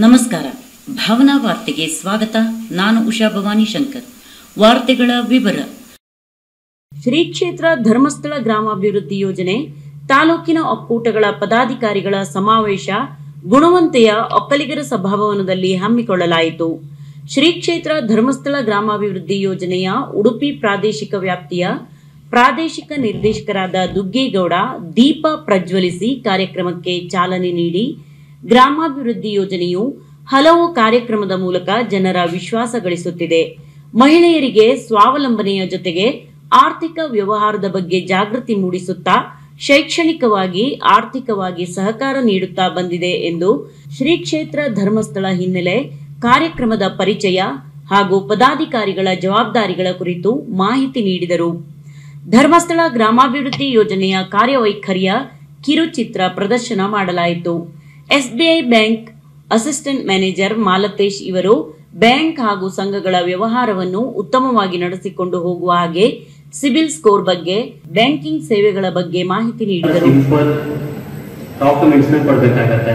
ನಮಸ್ಕಾರ. ಭಾವನಾ ವಾರ್ತೆಗೆ ಸ್ವಾಗತ. ನಾನು ಉಷಾ ಭವಾನಿ ಶಂಕರ್. ವಾರ್ತೆಗಳ ವಿವರ. ಶ್ರೀ ಕ್ಷೇತ್ರ ಧರ್ಮಸ್ಥಳ ಗ್ರಾಮಾಭಿವೃದ್ಧಿ ಯೋಜನೆ, ತಾಲೂಕಿನ ಒಕ್ಕೂಟಗಳ ಪದಾಧಿಕಾರಿಗಳ ಸಮಾವೇಶ ಗುಣವಂತೆಯ ಒಕ್ಕಲಿಗರ ಸಭಾಭವನದಲ್ಲಿ ಹಮ್ಮಿಕೊಳ್ಳಲಾಯಿತು. ಶ್ರೀ ಕ್ಷೇತ್ರ ಧರ್ಮಸ್ಥಳ ಗ್ರಾಮಾಭಿವೃದ್ಧಿ ಯೋಜನೆಯ ಉಡುಪಿ ಪ್ರಾದೇಶಿಕ ವ್ಯಾಪ್ತಿಯ ಪ್ರಾದೇಶಿಕ ನಿರ್ದೇಶಕರಾದ ದುಗ್ಗೇಗೌಡ ದೀಪ ಪ್ರಜ್ವಲಿಸಿ ಕಾರ್ಯಕ್ರಮಕ್ಕೆ ಚಾಲನೆ ನೀಡಿ ಗ್ರಾಮಾಭಿವೃದ್ಧಿ ಯೋಜನೆಯು ಹಲವು ಕಾರ್ಯಕ್ರಮದ ಮೂಲಕ ಜನರ ವಿಶ್ವಾಸ ಗಳಿಸುತ್ತಿದೆ. ಮಹಿಳೆಯರಿಗೆ ಸ್ವಾವಲಂಬನೆಯ ಜೊತೆಗೆ ಆರ್ಥಿಕ ವ್ಯವಹಾರದ ಬಗ್ಗೆ ಜಾಗೃತಿ ಮೂಡಿಸುತ್ತಾ ಶೈಕ್ಷಣಿಕವಾಗಿ, ಆರ್ಥಿಕವಾಗಿ ಸಹಕಾರ ನೀಡುತ್ತಾ ಬಂದಿದೆ ಎಂದು ಶ್ರೀ ಕ್ಷೇತ್ರ ಧರ್ಮಸ್ಥಳ ಹಿನ್ನೆಲೆ ಕಾರ್ಯಕ್ರಮದ ಪರಿಚಯ ಹಾಗೂ ಪದಾಧಿಕಾರಿಗಳ ಜವಾಬ್ದಾರಿಗಳ ಕುರಿತು ಮಾಹಿತಿ ನೀಡಿದರು. ಧರ್ಮಸ್ಥಳ ಗ್ರಾಮಾಭಿವೃದ್ಧಿ ಯೋಜನೆಯ ಕಾರ್ಯವೈಖರಿಯ ಕಿರುಚಿತ್ರ ಪ್ರದರ್ಶನ ಮಾಡಲಾಯಿತು. SBI bank assistant manager Malatesh ಇವರು ಬ್ಯಾಂಕ್ ಹಾಗೂ ಸಂಘಗಳ ವ್ಯವಹಾರವನ್ನು ಉತ್ತಮವಾಗಿ ನಡೆಸಿಕೊಂಡು ಹೋಗುವ ಹಾಗೆ ಸಿಬಿಲ್ ಸ್ಕೋರ್ ಬಗ್ಗೆ, ಬ್ಯಾಂಕಿಂಗ್ ಸೇವೆಗಳ ಬಗ್ಗೆ ಮಾಹಿತಿ ನೀಡಿದರು. ಡಾಕ್ಯುಮೆಂಟ್ಸ್ ಕೊಡಬೇಕಾಗತ್ತೆ.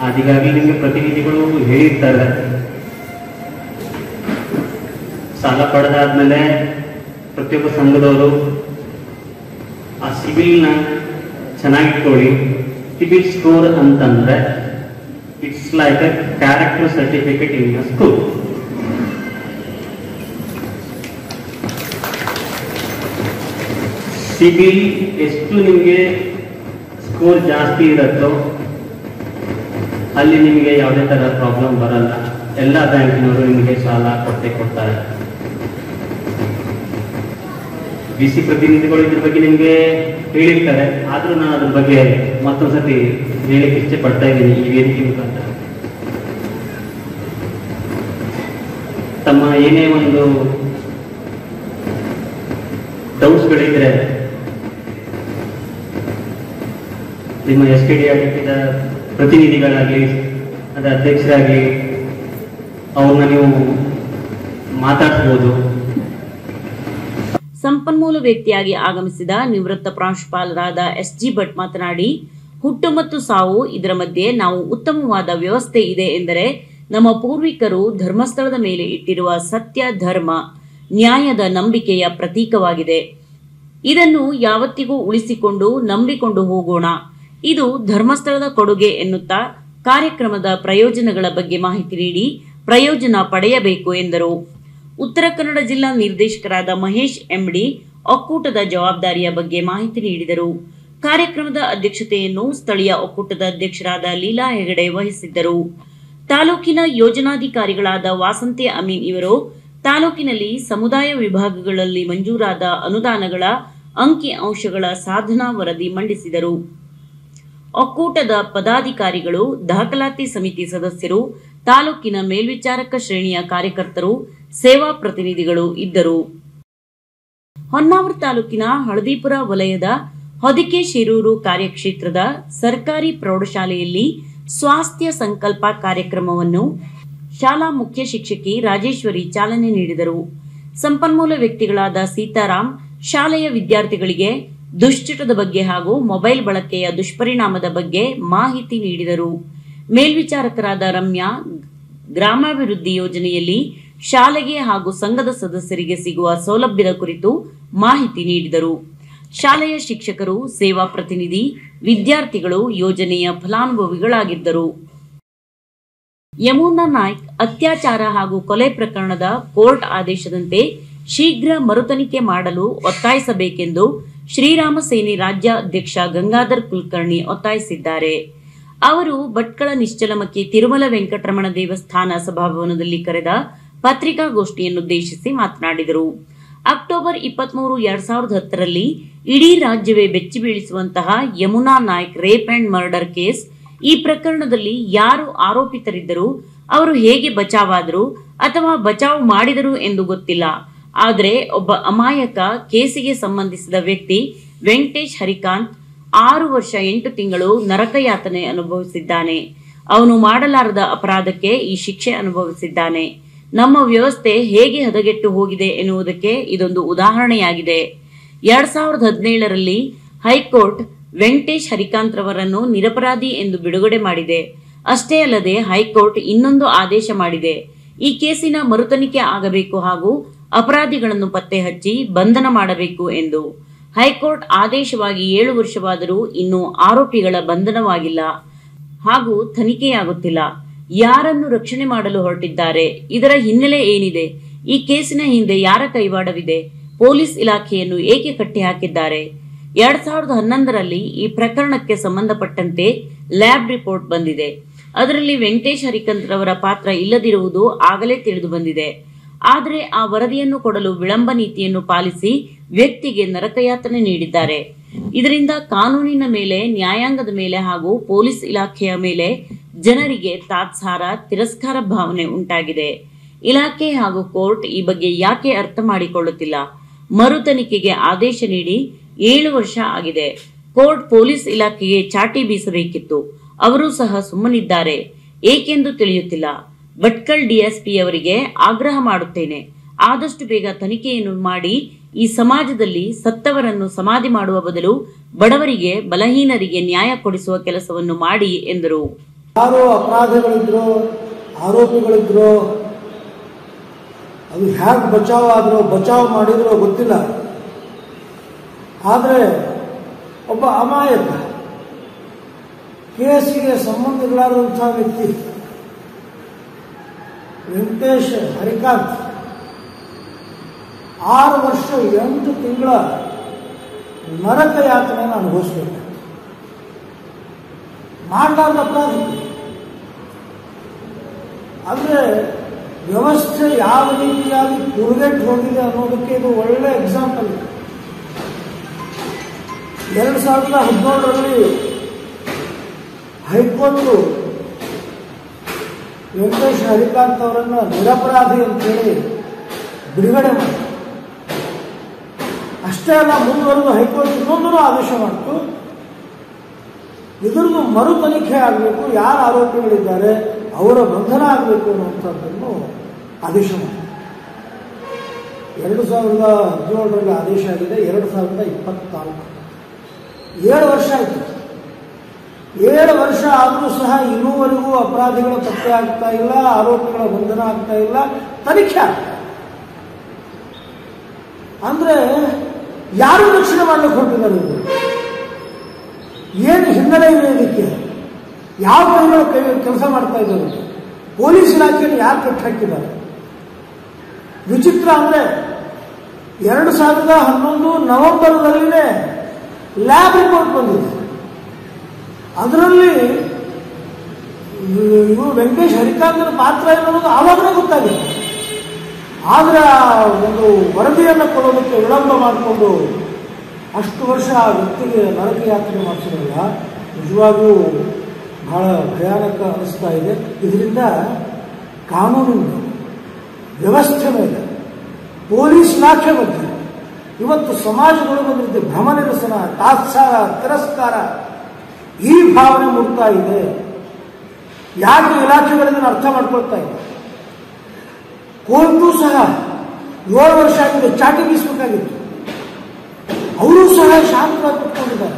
ಕೊಡ್ಬೇಕಾಗತ್ತೆ ನಿಮಗೆ ಪ್ರತಿನಿಧಿಗಳು ಹೇಳಿರ್ತಾರೆ. ಸಾಲ ಪಡೆದಾದ್ಮೇಲೆ ಪ್ರತಿಯೊಬ್ಬ ಸಂಘದವರು ಆ ಸಿಬಿಲ್ನ ಚೆನ್ನಾಗಿಟ್ಕೊಳ್ಳಿ. ಸಿಬಿಲ್ ಸ್ಕೋರ್ ಅಂತಂದ್ರೆ it's like a character certificate in your school CIBIL ಎಷ್ಟು ನಿಮಗೆ ಸ್ಕೋರ್ ಜಾಸ್ತಿ ಇರುತ್ತೋ, ಅಲ್ಲಿ ನಿಮಗೆ ಯಾವುದೇ ತರ ಪ್ರಾಬ್ಲಮ್ ಬರಲ್ಲ. ಎಲ್ಲ ಬ್ಯಾಂಕಿನವರು ನಿಮಗೆ ಸಾಲ ಕೊಟ್ಟೆ ಕೊಡ್ತಾರೆ. ಬಿ ಸಿ ಪ್ರತಿನಿಧಿಗಳು ಇದ್ರ ಬಗ್ಗೆ ನಿಮಗೆ ಹೇಳಿರ್ತಾರೆ. ಆದರೂ ನಾನು ಅದ್ರ ಬಗ್ಗೆ ಮತ್ತೊಂದ್ಸತಿ ಹೇಳಿಕ್ಕೆ ಇಚ್ಛೆ ಪಡ್ತಾ ಇದ್ದೀನಿ, ಈ ವೇದಿಕೆ ಮುಖಾಂತರ. ತಮ್ಮ ಏನೇ ಒಂದು ಡೌಟ್ಸ್ಗಳಿದ್ರೆ ನಿಮ್ಮ ಎಸ್ ಕೆ ಡಿ ಆಡಳಿತದ ಪ್ರತಿನಿಧಿಗಳಾಗಲಿ ಅದರ ಅಧ್ಯಕ್ಷರಾಗಲಿ, ಅವ್ರನ್ನ ನೀವು ಮಾತಾಡ್ಬೋದು ಸಂಪನ್ಮೂಲ ವ್ಯಕ್ತಿಯಾಗಿ ಆಗಮಿಸಿದ ನಿವೃತ್ತ ಪ್ರಾಂಶುಪಾಲರಾದ ಎಸ್ ಜಿ ಭಟ್ ಮಾತನಾಡಿ ಹುಟ್ಟು ಮತ್ತು ಸಾವು ಇದರ ಮಧ್ಯೆ ನಾವು ಉತ್ತಮವಾದ ವ್ಯವಸ್ಥೆ ಇದೆ ಎಂದರೆ ನಮ್ಮ ಪೂರ್ವಿಕರು ಧರ್ಮಸ್ಥಳದ ಮೇಲೆ ಇಟ್ಟಿರುವ ಸತ್ಯ ಧರ್ಮ, ನ್ಯಾಯದ ನಂಬಿಕೆಯ ಪ್ರತೀಕವಾಗಿದೆ. ಇದನ್ನು ಯಾವತ್ತಿಗೂ ಉಳಿಸಿಕೊಂಡು ನಂಬಿಕೊಂಡು ಹೋಗೋಣ. ಇದು ಧರ್ಮಸ್ಥಳದ ಕೊಡುಗೆ ಎನ್ನುತ್ತಾ ಕಾರ್ಯಕ್ರಮದ ಪ್ರಯೋಜನಗಳ ಬಗ್ಗೆ ಮಾಹಿತಿ ನೀಡಿ ಪ್ರಯೋಜನ ಪಡೆಯಬೇಕು ಎಂದರು. ಉತ್ತರ ಕನ್ನಡ ಜಿಲ್ಲಾ ನಿರ್ದೇಶಕರಾದ ಮಹೇಶ್ ಎಂಡಿ ಒಕ್ಕೂಟದ ಜವಾಬ್ದಾರಿಯ ಬಗ್ಗೆ ಮಾಹಿತಿ ನೀಡಿದರು. ಕಾರ್ಯಕ್ರಮದ ಅಧ್ಯಕ್ಷತೆಯನ್ನು ಸ್ಥಳೀಯ ಒಕ್ಕೂಟದ ಅಧ್ಯಕ್ಷರಾದ ಲೀಲಾ ಹೆಗಡೆ ವಹಿಸಿದ್ದರು. ತಾಲೂಕಿನ ಯೋಜನಾಧಿಕಾರಿಗಳಾದ ವಾಸಂತೆ ಅಮೀನ್ ಇವರು, ತಾಲೂಕಿನಲ್ಲಿ ಸಮುದಾಯ ವಿಭಾಗಗಳಲ್ಲಿ ಮಂಜೂರಾದ ಅನುದಾನಗಳ ಅಂಕಿ ಅಂಶಗಳ ಸಾಧನಾ ವರದಿ ಮಂಡಿಸಿದರು. ಒಕ್ಕೂಟದ ಪದಾಧಿಕಾರಿಗಳು, ದಾಖಲಾತಿ ಸಮಿತಿ ಸದಸ್ಯರು, ತಾಲೂಕಿನ ಮೇಲ್ವಿಚಾರಕ ಶ್ರೇಣಿಯ ಕಾರ್ಯಕರ್ತರು, ಸೇವಾ ಪ್ರತಿನಿಧಿಗಳು ಇದ್ದರು. ಹೊನ್ನಾವರ ತಾಲೂಕಿನ ಹಳದಿಪುರ ವಲಯದ ಹೊದಿಕೆ ಶಿರೂರು ಕಾರ್ಯಕ್ಷೇತ್ರದ ಸರ್ಕಾರಿ ಪ್ರೌಢಶಾಲೆಯಲ್ಲಿ ಸ್ವಾಸ್ಥ್ಯ ಸಂಕಲ್ಪ ಕಾರ್ಯಕ್ರಮವನ್ನು ಶಾಲಾ ಮುಖ್ಯ ಶಿಕ್ಷಕಿ ರಾಜೇಶ್ವರಿ ಚಾಲನೆ ನೀಡಿದರು. ಸಂಪನ್ಮೂಲ ವ್ಯಕ್ತಿಗಳಾದ ಸೀತಾರಾಮ್ ಶಾಲೆಯ ವಿದ್ಯಾರ್ಥಿಗಳಿಗೆ ದುಶ್ಚಟದ ಬಗ್ಗೆ ಹಾಗೂ ಮೊಬೈಲ್ ಬಳಕೆಯ ದುಷ್ಪರಿಣಾಮದ ಬಗ್ಗೆ ಮಾಹಿತಿ ನೀಡಿದರು. ಮೇಲ್ವಿಚಾರಕರಾದ ರಮ್ಯಾ, ಗ್ರಾಮಾಭಿವೃದ್ಧಿ ಯೋಜನೆಯಲ್ಲಿ ಶಾಲೆಗೆ ಹಾಗೂ ಸಂಘದ ಸದಸ್ಯರಿಗೆ ಸಿಗುವ ಸೌಲಭ್ಯದ ಕುರಿತು ಮಾಹಿತಿ ನೀಡಿದರು. ಶಾಲೆಯ ಶಿಕ್ಷಕರು, ಸೇವಾ ಪ್ರತಿನಿಧಿ, ವಿದ್ಯಾರ್ಥಿಗಳು ಯೋಜನೆಯ ಫಲಾನುಭವಿಗಳಾಗಿದ್ದರು. ಯಮುನಾ ನಾಯ್ಕ್ ಅತ್ಯಾಚಾರ ಹಾಗೂ ಕೊಲೆ ಪ್ರಕರಣದ ಕೋರ್ಟ್ ಆದೇಶದಂತೆ ಶೀಘ್ರ ಮರುತನಿಖೆ ಮಾಡಲು ಒತ್ತಾಯಿಸಬೇಕೆಂದು ಶ್ರೀರಾಮ ಸೇನೆ ರಾಜ್ಯಾಧ್ಯಕ್ಷ ಗಂಗಾಧರ್ ಕುಲಕರ್ಣಿ ಒತ್ತಾಯಿಸಿದ್ದಾರೆ. ಅವರು ಭಟ್ಕಳ ನಿಶ್ಚಲಮಕ್ಕಿ ತಿರುಮಲ ವೆಂಕಟರಮಣ ದೇವಸ್ಥಾನ ಸಭಾಭವನದಲ್ಲಿ ಕರೆದ ಪತ್ರಿಕಾಗೋಷ್ಠಿಯನ್ನುದ್ದೇಶಿಸಿ ಮಾತನಾಡಿದರು. ಅಕ್ಟೋಬರ್ ಇಪ್ಪತ್ಮೂರು ಎರಡ್ ಸಾವಿರದ ಹತ್ತರಲ್ಲಿ ಇಡೀ ರಾಜ್ಯವೇ ಬೆಚ್ಚಿ ಬೀಳಿಸುವಂತಹ Yamuna Naik rape and murder case. ಈ ಪ್ರಕರಣದಲ್ಲಿ ಯಾರು ಆರೋಪಿತರಿದ್ದರು, ಅವರು ಹೇಗೆ ಬಚಾವಾದರು ಅಥವಾ ಬಚಾವ್ ಮಾಡಿದರು ಎಂದು ಗೊತ್ತಿಲ್ಲ. ಆದರೆ ಒಬ್ಬ ಅಮಾಯಕ ಕೇಸಿಗೆ ಸಂಬಂಧಿಸಿದ ವ್ಯಕ್ತಿ ವೆಂಕಟೇಶ್ ಹರಿಕಾಂತ್ ಆರು ವರ್ಷ ಎಂಟು ತಿಂಗಳು ನರಕಯಾತನೆ ಅನುಭವಿಸಿದ್ದಾನೆ. ಅವನು ಮಾಡಲಾರದ ಅಪರಾಧಕ್ಕೆ ಈ ಶಿಕ್ಷೆ ಅನುಭವಿಸಿದ್ದಾನೆ. ನಮ್ಮ ವ್ಯವಸ್ಥೆ ಹೇಗೆ ಹದಗೆಟ್ಟು ಹೋಗಿದೆ ಎನ್ನುವುದಕ್ಕೆ ಇದೊಂದು ಉದಾಹರಣೆಯಾಗಿದೆ. ಎರಡ್ ಸಾವಿರದ ಹದಿನೇಳರಲ್ಲಿ ಹೈಕೋರ್ಟ್ ವೆಂಕಟೇಶ್ ಹರಿಕಾಂತ್ ರವರನ್ನು ನಿರಪರಾಧಿ ಎಂದು ಬಿಡುಗಡೆ ಮಾಡಿದೆ. ಅಷ್ಟೇ ಅಲ್ಲದೆ ಹೈಕೋರ್ಟ್ ಇನ್ನೊಂದು ಆದೇಶ ಮಾಡಿದೆ. ಈ ಕೇಸಿನ ಮರುತನಿಖೆ ಆಗಬೇಕು ಹಾಗೂ ಅಪರಾಧಿಗಳನ್ನು ಪತ್ತೆ ಹಚ್ಚಿ ಬಂಧನ ಮಾಡಬೇಕು ಎಂದು. ಹೈಕೋರ್ಟ್ ಆದೇಶವಾಗಿ ಏಳು ವರ್ಷವಾದರೂ ಇನ್ನೂ ಆರೋಪಿಗಳ ಬಂಧನವಾಗಿಲ್ಲ ಹಾಗೂ ತನಿಖೆಯಾಗುತ್ತಿಲ್ಲ. ಯಾರನ್ನು ರಕ್ಷಣೆ ಮಾಡಲು ಹೊರಟಿದ್ದಾರೆ? ಇದರ ಹಿನ್ನೆಲೆ ಏನಿದೆ? ಈ ಕೇಸಿನ ಹಿಂದೆ ಯಾರ ಕೈವಾಡವಿದೆ? ಪೊಲೀಸ್ ಇಲಾಖೆಯನ್ನು ಏಕೆ ಕಟ್ಟಿಹಾಕಿದ್ದಾರೆ? ಎರಡ್ ಸಾವಿರದ ಹನ್ನೊಂದರಲ್ಲಿ ಈ ಪ್ರಕರಣಕ್ಕೆ ಸಂಬಂಧಪಟ್ಟಂತೆ ಲ್ಯಾಬ್ ರಿಪೋರ್ಟ್ ಬಂದಿದೆ. ಅದರಲ್ಲಿ ವೆಂಕಟೇಶ್ ಹರಿಕಂತ್ ರವರ ಪಾತ್ರ ಇಲ್ಲದಿರುವುದು ಆಗಲೇ ತಿಳಿದು ಬಂದಿದೆ. ಆದರೆ ಆ ವರದಿಯನ್ನು ಕೊಡಲು ವಿಳಂಬ ನೀತಿಯನ್ನು ಪಾಲಿಸಿ ವ್ಯಕ್ತಿಗೆ ನರಕಯಾತನೆ ನೀಡಿದ್ದಾರೆ. ಇದರಿಂದ ಕಾನೂನಿನ ಮೇಲೆ, ನ್ಯಾಯಾಂಗದ ಮೇಲೆ ಹಾಗೂ ಪೊಲೀಸ್ ಇಲಾಖೆಯ ಮೇಲೆ ಜನರಿಗೆ ತಾತ್ಸಾರ, ತಿರಸ್ಕಾರ ಭಾವನೆ ಉಂಟಾಗಿದೆ. ಇಲಾಖೆ ಹಾಗೂ ಕೋರ್ಟ್ ಈ ಬಗ್ಗೆ ಯಾಕೆ ಅರ್ಥ ಮಾಡಿಕೊಳ್ಳುತ್ತಿಲ್ಲ? ಮರು ತನಿಖೆಗೆ ಆದೇಶ ನೀಡಿ ಏಳು ವರ್ಷ ಆಗಿದೆ. ಕೋರ್ಟ್ ಪೊಲೀಸ್ ಇಲಾಖೆಗೆ ಚಾಟಿ ಬೀಸಬೇಕಿತ್ತು. ಅವರು ಸಹ ಸುಮ್ಮನಿದ್ದಾರೆ. ಏಕೆಂದು ತಿಳಿಯುತ್ತಿಲ್ಲ. ಭಟ್ಕಲ್ ಡಿಎಸ್ಪಿ ಅವರಿಗೆ ಆಗ್ರಹ ಮಾಡುತ್ತೇನೆ. ಆದಷ್ಟು ಬೇಗ ತನಿಖೆಯನ್ನು ಮಾಡಿ ಈ ಸಮಾಜದಲ್ಲಿ ಸತ್ತವರನ್ನು ಸಮಾಧಿ ಮಾಡುವ ಬದಲು ಬಡವರಿಗೆ, ಬಲಹೀನರಿಗೆ ನ್ಯಾಯ ಕೊಡಿಸುವ ಕೆಲಸವನ್ನು ಮಾಡಿ ಎಂದರು. ಯಾರು ಅಪರಾಧಗಳಿದ್ರು, ಆರೋಪಿಗಳಿದ್ರು, ಅದು ಹೇಗೆ ಬಚಾವ್ ಆದ್ರೋ, ಬಚಾವ್ ಮಾಡಿದ್ರೋ ಗೊತ್ತಿಲ್ಲ. ಆದರೆ ಒಬ್ಬ ಅಮಾಯಕ, ಕೇಸಿಗೆ ಸಂಬಂಧ ಇರಲಾರದಂತಹ ವ್ಯಕ್ತಿ ವೆಂಕಟೇಶ್ ಹರಿಕಾಂತ್ ಆರು ವರ್ಷ ಎಂಟು ತಿಂಗಳ ನರಕ ಯಾತನೆಯನ್ನು ಅನುಭವಿಸ್ಬೇಕು. ಮಾಡಲಾರ್ದ ಅಪರಾಧ ಅಂದ್ರೆ ವ್ಯವಸ್ಥೆ ಯಾವ ರೀತಿಯಾಗಿ ಕುರುಗೆಟ್ಟು ಹೋಗಿದೆ ಅನ್ನೋದಕ್ಕೆ ಇದು ಒಳ್ಳೆ ಎಕ್ಸಾಂಪಲ್ ಎರಡು ಸಾವಿರದ ಹದಿನೇಳರಲ್ಲಿ ಹೈಕೋರ್ಟ್ ವೆಂಕಟೇಶ್ ಹರಿಕಾಂತ್ ಅವರನ್ನು ನಿರಪರಾಧಿ ಅಂತೇಳಿ ಬಿಡುಗಡೆ ಮಾಡಿ ಅಷ್ಟೇ ಅಲ್ಲ, ಮುಂದುವರೆದು ಹೈಕೋರ್ಟ್ ಇನ್ನೊಂದೂ ಆದೇಶ ಮಾಡಿತು. ಇದ್ರದ್ದು ಮರು ತನಿಖೆ ಆಗಬೇಕು, ಯಾರು ಆರೋಪಿಗಳಿದ್ದಾರೆ, ಅವರ ಬಂಧನ ಆಗಬೇಕು ಅನ್ನುವಂಥದ್ದನ್ನು ಆದೇಶ ಮಾಡಿತು. ಎರಡು ಸಾವಿರದ ಹದಿನೇಳರಲ್ಲಿ ಆದೇಶ ಆಗಿದೆ, ಎರಡು ಸಾವಿರದ ಇಪ್ಪತ್ನಾಲ್ಕು. ಏಳು ವರ್ಷ ಆಯಿತು. ಏಳು ವರ್ಷ ಆದರೂ ಸಹ ಇನ್ನೂವರೆಗೂ ಅಪರಾಧಿಗಳ ಪತ್ತೆ ಆಗ್ತಾ ಇಲ್ಲ, ಆರೋಪಿಗಳ ಬಂಧನ ಆಗ್ತಾ ಇಲ್ಲ, ತನಿಖೆ ಆಗ್ತಾ. ಅಂದ್ರೆ ಯಾರು ರಕ್ಷಣೆ ಮಾಡಲಿಕ್ಕೆ ಏನು ಹಿನ್ನೆಲೆ ಇದೆ ಇದಕ್ಕೆ? ಯಾವ ಕೈಗಳು ಕೈ ಕೆಲಸ ಮಾಡ್ತಾ ಇದ್ದಾರೆ ಪೊಲೀಸ್ ಇಲಾಖೆಯನ್ನು ಯಾರು ಕಟ್ಟು ಹಾಕಿದ್ದಾರೆ ವಿಚಿತ್ರ ಅಂದ್ರೆ ಎರಡು ಸಾವಿರದ ಹನ್ನೊಂದು ನವೆಂಬರ್ನಲ್ಲಿನೇ ಲ್ಯಾಬ್ ರಿಪೋರ್ಟ್ ಬಂದಿದೆ. ಅದರಲ್ಲಿ ಇವರು ವೆಂಕಟೇಶ್ ಹರಿಕಾಂತರ ಪಾತ್ರ ಎನ್ನುವುದು ಆವಾಗಲೇ ಗೊತ್ತಾಗಿದೆ. ಆದರೆ ಒಂದು ವರದಿಯನ್ನು ಕೊಡೋದಕ್ಕೆ ವಿಳಂಬ ಮಾಡಿಕೊಂಡು ಅಷ್ಟು ವರ್ಷ ಆ ವ್ಯಕ್ತಿಗೆ ನರಕ ಯಾತ್ರೆ ಮಾಡಿಸಿರಲ್ಲ ನಿಜವಾಗೂ ಬಹಳ ಭಯಾನಕ ಅನಿಸ್ತಾ ಇದೆ. ಇದರಿಂದ ಕಾನೂನು ವ್ಯವಸ್ಥೆ ಮೇಲೆ ಪೊಲೀಸ್ ಇಲಾಖೆ ಬಗ್ಗೆ ಇವತ್ತು ಸಮಾಜದೊಳಗೆ ಬಂದಿದ್ದ ಭ್ರಮ ನಿರಸನ, ತಾತ್ಸಾರ, ತಿರಸ್ಕಾರ ಈ ಭಾವನೆ ಮೂಡ್ತಾ ಇದೆ. ಯಾಕೆ ಇಲಾಖೆಗಳಿಂದ ಅರ್ಥ ಮಾಡ್ಕೊಳ್ತಾ ಇದೆ ಕೋರ್ಟು ಸಹ ಏಳು ವರ್ಷ ಆಗಿದೆ, ಚಾಟಿ ಬೀಸಬೇಕಾಗಿತ್ತು. ಅವರು ಸಹ ಶಾಂತವಾಗಿ ಕುತ್ಕೊಂಡಿದ್ದಾರೆ.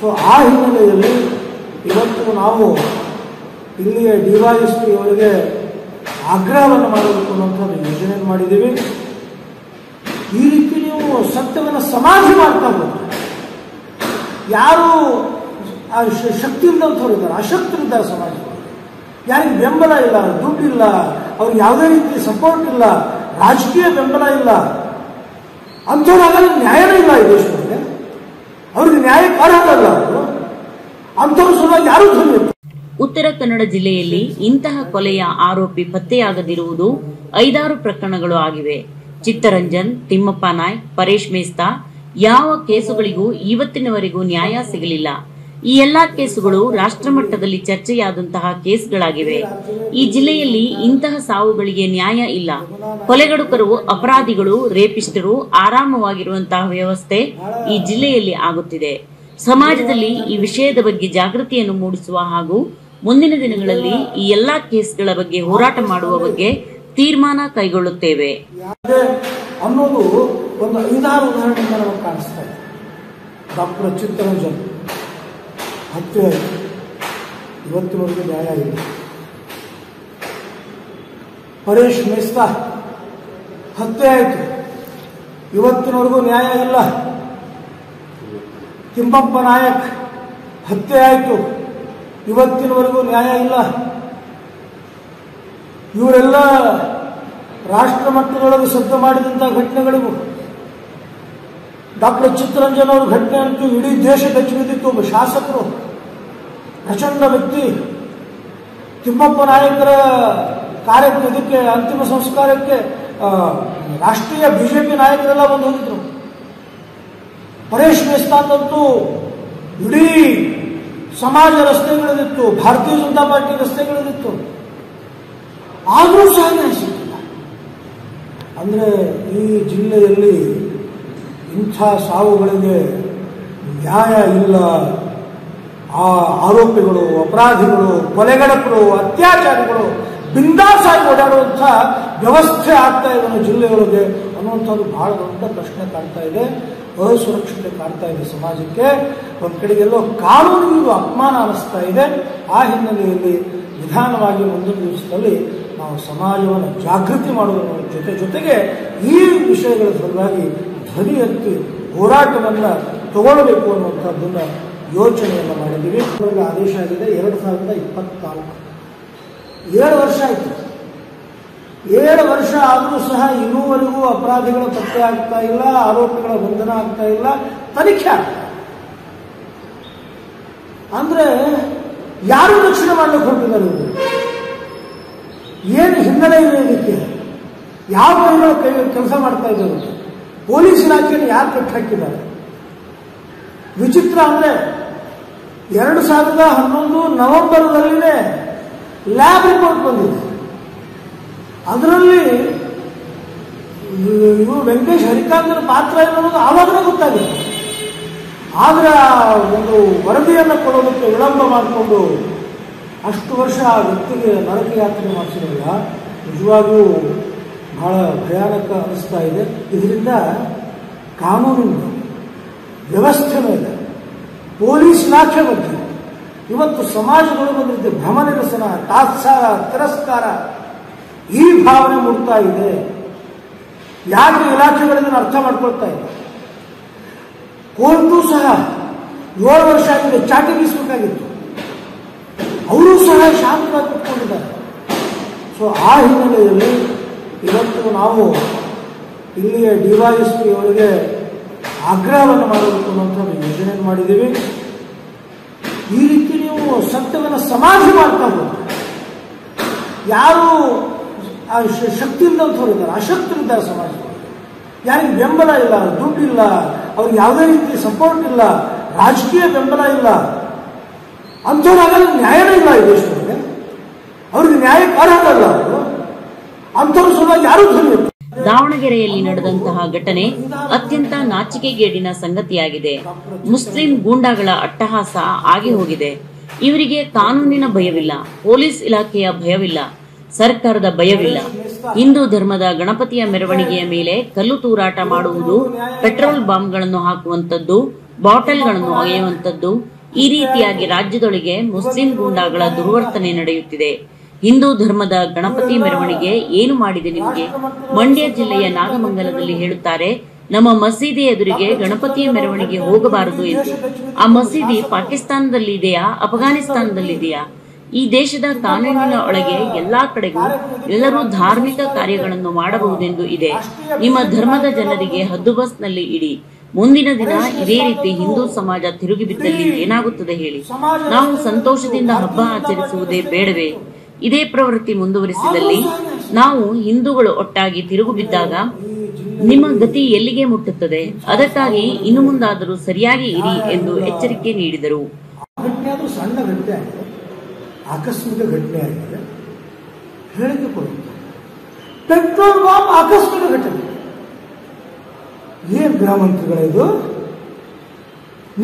ಸೊ ಆ ಹಿನ್ನೆಲೆಯಲ್ಲಿ ಇವತ್ತು ನಾವು ಇಲ್ಲಿಯ ಡಿವೈಎಸ್ಪಿ ಅವರಿಗೆ ಆಗ್ರಹವನ್ನು ಮಾಡಬೇಕು ಅನ್ನುವಂಥದ್ದು ಯೋಜನೆ ಮಾಡಿದ್ದೀವಿ. ಈ ರೀತಿ ನೀವು ಸತ್ಯವನ್ನು ಸಮಾಧಿ ಮಾಡ್ತಾ ಹೋದ್ರೆ, ಯಾರು ಆ ಶಕ್ತಿ ಇಲ್ಲದಂಥವ್ರು ಇದ್ದಾರೆ ಅಶಕ್ತರಿದ್ದಾರೆ ಸಮಾಜದಲ್ಲಿ. ಯಾರಿಗೆ ಬೆಂಬಲ ಇಲ್ಲ ದುಡ್ಡಿಲ್ಲ ಅವ್ರಿಗೆ ಯಾವುದೇ ರೀತಿ ಸಪೋರ್ಟ್ ಇಲ್ಲ, ರಾಜಕೀಯ ಬೆಂಬಲ ಇಲ್ಲ. ಅಂಥವ್ರಾಗಲಿ ನ್ಯಾಯನೇ ಇಲ್ಲ ಈ ದೇಶದಲ್ಲಿ. ಅವ್ರಿಗೆ ನ್ಯಾಯ ಅರ್ಹರಲ್ಲ ಅವರು. ಅಂಥವ್ರ ಸಲುವಾಗಿ ಯಾರು ಧ್ವನಿ ಉತ್ತರ ಕನ್ನಡ ಜಿಲ್ಲೆಯಲ್ಲಿ ಇಂತಹ ಕೊಲೆಯ ಆರೋಪಿ ಪತ್ತೆಯಾಗದಿರುವುದು ಐದಾರು ಪ್ರಕರಣಗಳು ಆಗಿವೆ. ಚಿತ್ತರಂಜನ್, ತಿಮ್ಮಪ್ಪ ನಾಯ್, ಪರೇಶ್ ಮೇಸ್ತಾ, ಯಾವ ಕೇಸುಗಳಿಗೂ ಇವತ್ತಿನವರೆಗೂ ನ್ಯಾಯ ಸಿಗಲಿಲ್ಲ. ಈ ಎಲ್ಲಾ ಕೇಸುಗಳು ರಾಷ್ಟ್ರಮಟ್ಟದಲ್ಲಿ ಚರ್ಚೆಯಾದಂತಹ ಕೇಸ್ಗಳಾಗಿವೆ. ಈ ಜಿಲ್ಲೆಯಲ್ಲಿ ಇಂತಹ ಸಾವುಗಳಿಗೆ ನ್ಯಾಯ ಇಲ್ಲ. ಕೊಲೆಗಡುಕರು, ಅಪರಾಧಿಗಳು, ರೇಪಿಸ್ಟರು ಆರಾಮವಾಗಿರುವಂತಹ ವ್ಯವಸ್ಥೆ ಈ ಜಿಲ್ಲೆಯಲ್ಲಿ ಆಗುತ್ತಿದೆ. ಸಮಾಜದಲ್ಲಿ ಈ ವಿಷಯದ ಬಗ್ಗೆ ಜಾಗೃತಿಯನ್ನು ಮೂಡಿಸುವ ಹಾಗೂ ಮುಂದಿನ ದಿನಗಳಲ್ಲಿ ಈ ಎಲ್ಲಾ ಕೇಸ್ಗಳ ಬಗ್ಗೆ ಹೋರಾಟ ಮಾಡುವ ಬಗ್ಗೆ ತೀರ್ಮಾನ ಕೈಗೊಳ್ಳುತ್ತೇವೆ. ಅನ್ನೋದು ಒಂದು ಐದಾರು ಕಾಣಿಸ್ತಾ ಇದೆ. ಡಾಕ್ಟರ್ ಹತ್ಯೆ ಇವತ್ತಿನವರೆಗೂ ನ್ಯಾಯ ಇಲ್ಲ. ಪರೇಶ್ ಮೆಸ್ತ ಹತ್ಯೆ ಆಯಿತು. ಇವತ್ತಿನವರೆಗೂ ನ್ಯಾಯ ಇಲ್ಲ. ತಿಮ್ಮಪ್ಪ ನಾಯಕ್ ಹತ್ಯೆ ಆಯಿತು. ಇವತ್ತಿನವರೆಗೂ ನ್ಯಾಯ ಇಲ್ಲ. ಇವರೆಲ್ಲ ರಾಷ್ಟ್ರ ಮಟ್ಟದೊಳಗೆ ಶಬ್ದ ಮಾಡಿದಂಥ ಘಟನೆಗಳಿವು ಡಾಕ್ಟರ್ ಚಿತ್ತರಂಜನ್ ಅವ್ರ ಘಟನೆ ಅಂತೂ ಇಡೀ ದೇಶ ಬೆಚ್ಚಿಬಿದ್ದಿತ್ತು ಒಬ್ಬ ಶಾಸಕರು, ಪ್ರಚಂಡ ವ್ಯಕ್ತಿ, ತಿಮ್ಮಪ್ಪ ನಾಯಕರ ಕಾರ್ಯಕ್ಕೆ, ಇದಕ್ಕೆ ಅಂತಿಮ ಸಂಸ್ಕಾರಕ್ಕೆ ರಾಷ್ಟ್ರೀಯ ಬಿಜೆಪಿ ನಾಯಕರೆಲ್ಲ ಬಂದು ಹೋಗಿದ್ರು. ಪರೇಶ್ ಮೇಸ್ತಾಂತಂತೂ ಇಡೀ ಸಮಾಜ ರಸ್ತೆಗಳಿದಿತ್ತು, ಭಾರತೀಯ ಜನತಾ ಪಾರ್ಟಿ ರಸ್ತೆಗಳಿದಿತ್ತು. ಆದರೂ ಸಹ ಅಂದರೆ ಈ ಜಿಲ್ಲೆಯಲ್ಲಿ ಇಂಥ ಸಾವುಗಳಿಗೆ ನ್ಯಾಯ ಇಲ್ಲ. ಆ ಆರೋಪಿಗಳು, ಅಪರಾಧಿಗಳು ಕೊಲೆಗಡಕರು ಅತ್ಯಾಚಾರಿಗಳು ಬಿಂದಾಸಾಗಿ ಓಡಾಡುವಂತಹ ವ್ಯವಸ್ಥೆ ಆಗ್ತಾ ಇದೆ ನಮ್ಮ ಜಿಲ್ಲೆಗಳಿಗೆ ಅನ್ನುವಂಥದ್ದು ಬಹಳ ದೊಡ್ಡ ಪ್ರಶ್ನೆ ಕಾಣ್ತಾ ಇದೆ. ಅಸುರಕ್ಷತೆ ಕಾಡ್ತಾ ಇದೆ ಸಮಾಜಕ್ಕೆ. ಒಂದು ಕಡೆಗೆಲ್ಲೋ ಕಾನೂನು ಅಪಮಾನ ಅನಿಸ್ತಾ ಇದೆ. ಆ ಹಿನ್ನೆಲೆಯಲ್ಲಿ ನಿಧಾನವಾಗಿ ಒಂದು ದಿವಸದಲ್ಲಿ ನಾವು ಸಮಾಜವನ್ನು ಜಾಗೃತಿ ಮಾಡುವುದರ ಜೊತೆ ಜೊತೆಗೆ ಈ ವಿಷಯಗಳ ಸಲುವಾಗಿ ಧ್ವನಿ ಎತ್ತಿ ಹೋರಾಟವನ್ನು ತಗೊಳ್ಳಬೇಕು ಅನ್ನುವಂಥದ್ದನ್ನು ಯೋಚನೆಯನ್ನು ಮಾಡಿದ್ದೀವಿ. ಆದೇಶ ಆಗಿದೆ, ಎರಡು ಸಾವಿರದ ಇಪ್ಪತ್ನಾಲ್ಕು. ಏಳು ವರ್ಷ ಆಯಿತು. ಏಳು ವರ್ಷ ಆದರೂ ಸಹ ಇನ್ನೂವರೆಗೂ ಅಪರಾಧಿಗಳ ಪತ್ತೆ ಆಗ್ತಾ ಇಲ್ಲ, ಆರೋಪಿಗಳ ಬಂಧನ ಆಗ್ತಾ ಇಲ್ಲ, ತನಿಖೆ ಆಗ್ತಾ. ಅಂದ್ರೆ ಯಾರು ರಕ್ಷಣೆ ಮಾಡಲಿಕ್ಕೆ ಹೊರಟಿದ್ದಾರೆ ಏನು ಹಿನ್ನೆಲೆ ಇದೆ ಇದಕ್ಕೆ? ಯಾವ ಕೆಲಸ ಮಾಡ್ತಾ ಇದ್ದಾರೆ? ಪೊಲೀಸ್ ಇಲಾಖೆಯನ್ನು ಯಾರು ಕಟ್ಟಿ ಹಾಕಿದ್ದಾರೆ? ವಿಚಿತ್ರ ಅಂದ್ರೆ ಎರಡು ಸಾವಿರದ ಹನ್ನೊಂದು ನವೆಂಬರ್ನಲ್ಲಿನೇ ಲ್ಯಾಬ್ ರಿಪೋರ್ಟ್ ಬಂದಿದೆ. ಅದರಲ್ಲಿ ಇವರು ವೆಂಕಟೇಶ್ ಹರಿಕಾಂತನ ಪಾತ್ರ ಎನ್ನುವುದು ಆವಾಗಲೇ ಗೊತ್ತಾಗಿದೆ. ಆದರೆ ಒಂದು ವರದಿಯನ್ನು ಕೊಡೋದಕ್ಕೆ ವಿಳಂಬ ಮಾಡಿಕೊಂಡು ಅಷ್ಟು ವರ್ಷ ಆ ವ್ಯಕ್ತಿಗೆ ನರಕ ಯಾತ್ರೆ ಮಾಡಿಸಿರಲ್ಲ ನಿಜವಾಗಿಯೂ ಬಹಳ ಭಯಾನಕ ಅನಿಸ್ತಾ ಇದೆ. ಇದರಿಂದ ಕಾನೂನಿನ ವ್ಯವಸ್ಥೆ ಮೇಲೆ ಪೊಲೀಸ್ ಇಲಾಖೆ ಬಗ್ಗೆ ಇವತ್ತು ಸಮಾಜಗಳು ಬಂದಿದ್ದ ಭ್ರಮ ನಿರಸನ, ತಾತ್ಸಾರ, ತಿರಸ್ಕಾರ ಈ ಭಾವನೆ ಮೂಡ್ತಾ ಇದೆ. ಯಾಕೆ ಇಲಾಖೆಗಳಿಂದ ಅರ್ಥ ಮಾಡ್ಕೊಳ್ತಾ ಇದೆ ಕೋರ್ಟು ಸಹ ಏಳು ವರ್ಷ ಆಗಿದೆ, ಚಾಟಿ ಬೀಸಬೇಕಾಗಿತ್ತು. ಅವರು ಸಹ ಶಾಂತವಾಗಿ ಕುತ್ಕೊಂಡಿದ್ದಾರೆ. ಸೊ ಆ ಹಿನ್ನೆಲೆಯಲ್ಲಿ ಇವತ್ತು ನಾವು ಇಲ್ಲಿಯ ಡಿವೈಎಸ್ಪಿ ಅವರಿಗೆ ಆಗ್ರಹವನ್ನು ಮಾಡಬೇಕು ಒಂದು ಯೋಜನೆ ಮಾಡಿದ್ದೀವಿ. ಈ ರೀತಿ ನೀವು ಸತ್ಯವನ್ನು ಸಮಾಧಿ ಮಾಡ್ತಾ ಯಾರು ಶಕ್ತಿ ಇಲ್ಲದಂಥವ್ರು ಇದ್ದಾರೆ ಅಶಕ್ತರಿದ್ದಾರೆ ಸಮಾಜ ಯಾರಿಗೆ ಬೆಂಬಲ ಇಲ್ಲ ದುಡ್ಡಿಲ್ಲ ಅವ್ರಿಗೆ ಯಾವುದೇ ರೀತಿ ಸಪೋರ್ಟ್ ಇಲ್ಲ, ರಾಜಕೀಯ ಬೆಂಬಲ ಇಲ್ಲ ಅಂಥವ್ರಾಗಲ್ಲ ನ್ಯಾಯನೇ ಇಲ್ಲ ಈ ದೇಶದಲ್ಲಿ ಅವ್ರಿಗೆ ನ್ಯಾಯಕ್ಕೆ ಅರ್ಹರಲ್ಲ ಅವರು. ಯಾರು ದಾವಣಗೆರೆಯಲ್ಲಿ ನಡೆದಂತಹ ಘಟನೆ ಅತ್ಯಂತ ನಾಚಿಕೆಗೇಡಿನ ಸಂಗತಿಯಾಗಿದೆ. ಮುಸ್ಲಿಂ ಗೂಂಡಾಗಳ ಅಟ್ಟಹಾಸ ಆಗಿ ಹೋಗಿದೆ. ಇವರಿಗೆ ಕಾನೂನಿನ ಭಯವಿಲ್ಲ, ಪೊಲೀಸ್ ಇಲಾಖೆಯ ಭಯವಿಲ್ಲ, ಸರ್ಕಾರದ ಭಯವಿಲ್ಲ. ಹಿಂದೂ ಧರ್ಮದ ಗಣಪತಿಯ ಮೆರವಣಿಗೆಯ ಮೇಲೆ ಕಲ್ಲು ತೂರಾಟ ಮಾಡುವುದು, ಪೆಟ್ರೋಲ್ ಬಾಂಬ್ಗಳನ್ನು ಹಾಕುವಂತದ್ದು ಬಾಟಲ್ಗಳನ್ನು ಒಗೆಯುವಂತದ್ದು ಈ ರೀತಿಯಾಗಿ ರಾಜ್ಯದೊಳಗೆ ಮುಸ್ಲಿಂ ಗೂಂಡಾಗಳ ದುರ್ವರ್ತನೆ ನಡೆಯುತ್ತಿದೆ. ಹಿಂದೂ ಧರ್ಮದ ಗಣಪತಿ ಮೆರವಣಿಗೆ ಏನು ಮಾಡಿದೆ ನಿಮಗೆ? ಮಂಡ್ಯ ಜಿಲ್ಲೆಯ ನಾಗಮಂಗಲದಲ್ಲಿ ಹೇಳುತ್ತಾರೆ, ನಮ್ಮ ಮಸೀದಿ ಎದುರಿಗೆ ಗಣಪತಿಯ ಮೆರವಣಿಗೆ ಹೋಗಬಾರದು ಎಂದು. ಆ ಮಸೀದಿ ಪಾಕಿಸ್ತಾನದಲ್ಲಿದೆಯಾ, ಅಫಘಾನಿಸ್ತಾನದಲ್ಲಿದೆಯಾ? ಈ ದೇಶದ ಕಾನೂನಿನ ಒಳಗೆ ಎಲ್ಲಾ ಕಡೆಗೂ ಎಲ್ಲರೂ ಧಾರ್ಮಿಕ ಕಾರ್ಯಗಳನ್ನು ಮಾಡಬಹುದೆಂದು ಇದೆ. ನಿಮ್ಮ ಧರ್ಮದ ಜನರಿಗೆ ಹದ್ದುಬಸ್ನಲ್ಲಿ ಇಡಿ. ಮುಂದಿನ ದಿನ ಇದೇ ರೀತಿ ಹಿಂದೂ ಸಮಾಜ ತಿರುಗಿ ಬಿದ್ದಲ್ಲಿ ಏನಾಗುತ್ತದೆ ಹೇಳಿ. ನಾವು ಸಂತೋಷದಿಂದ ಹಬ್ಬ ಆಚರಿಸುವುದೇ ಬೇಡವೇ? ಇದೇ ಪ್ರವೃತ್ತಿ ಮುಂದುವರಿಸಿದಲ್ಲಿ ನಾವು ಹಿಂದೂಗಳು ಒಟ್ಟಾಗಿ ತಿರುಗು ಬಿದ್ದಾಗ ನಿಮ್ಮ ಗತಿ ಎಲ್ಲಿಗೆ ಮುಟ್ಟುತ್ತದೆ? ಅದಕ್ಕಾಗಿ ಇನ್ನು ಮುಂದಾದರೂ ಸರಿಯಾಗಿ ಇರಿ ಎಂದು ಎಚ್ಚರಿಕೆ ನೀಡಿದರು. ಸಣ್ಣ ಘಟನೆ ಆಕಸ್ಮಿಕ ಘಟನೆ ಆಗಿದೆ. ಪೆಟ್ರೋಲ್ ಬಾಂಬ್ ಆಕಸ್ಮಿಕ ಘಟನೆ ಏನ್ ಗೃಹ ಇದು?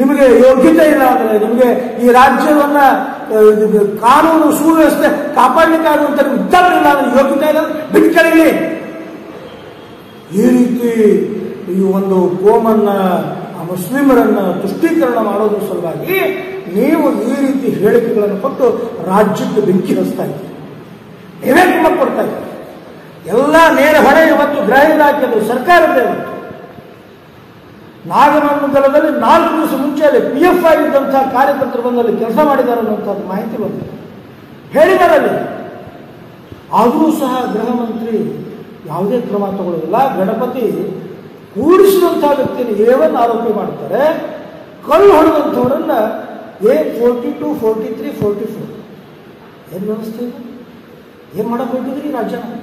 ನಿಮಗೆ ಯೋಗ್ಯತೆ ಇಲ್ಲ ಅಂದ್ರೆ ನಿಮಗೆ ಈ ರಾಜ್ಯವನ್ನ ಕಾನೂನು ಸುವ್ಯವಸ್ಥೆ ಕಾಪಾಡಲಿಕ್ಕೆ ಆಗುವಂತ ಇಲ್ಲ ಅಂದ್ರೆ ಯೋಗ್ಯತೆ ಇಲ್ಲ. ಬಿಟ್ಕೊಳ್ಳಿ ಈ ರೀತಿ ಈ ಒಂದು ಕೋಮನ್ನ, ಆ ಮುಸ್ಲಿಮರನ್ನ ತುಷ್ಟೀಕರಣ ಮಾಡೋದ್ರ ಸಲುವಾಗಿ ನೀವು ಈ ರೀತಿ ಹೇಳಿಕೆಗಳನ್ನು ಕೊಟ್ಟು ರಾಜ್ಯಕ್ಕೆ ಬೆಂಕಿ ಹಚ್ತಾ ಇದ್ದೀರಿ. ನೀವೇ ತುಂಬ ಕೊಡ್ತಾ ಇದ್ದೀರಿ? ಎಲ್ಲ ನೇರ ಹೊರೆ ಇವತ್ತು ಗೃಹ ಇಲಾಖೆದು ಸರ್ಕಾರದ ಇವತ್ತು. ನಾಗಮಂಗಲದಲ್ಲಿ ನಾಲ್ಕು ದಿವಸ ಮುಂಚೆಯಲ್ಲಿ ಪಿ ಎಫ್ ಆಗಿದ್ದಂತಹ ಕಾರ್ಯಕರ್ತರು ಬಂದಲ್ಲಿ ಕೆಲಸ ಮಾಡಿದ್ದಾರೆ ಅನ್ನುವಂಥದ್ದು ಮಾಹಿತಿ ಬಂದಿದೆ. ಹೇಳಿದಾರಲ್ಲಿ. ಆದರೂ ಸಹ ಗೃಹ ಮಂತ್ರಿ ಯಾವುದೇ ಕ್ರಮ ತಗೊಳ್ಳೋದಿಲ್ಲ. ಗಣಪತಿ ಕೂಡಿಸಿದಂತಹ ವ್ಯಕ್ತಿಯನ್ನು ಏವನ್ ಆರೋಪಿ ಮಾಡ್ತಾರೆ ಕಲ್ಲು ಹೊಡೆದಂಥವರನ್ನ A forty two, forty three, forty four. ಏನು ವ್ಯವಸ್ಥೆ ಇದೆ? ಏನು ಹೊರಟಿದ್ರಿ ರಾಜ್ಯ ರಾಜ್ಯನ?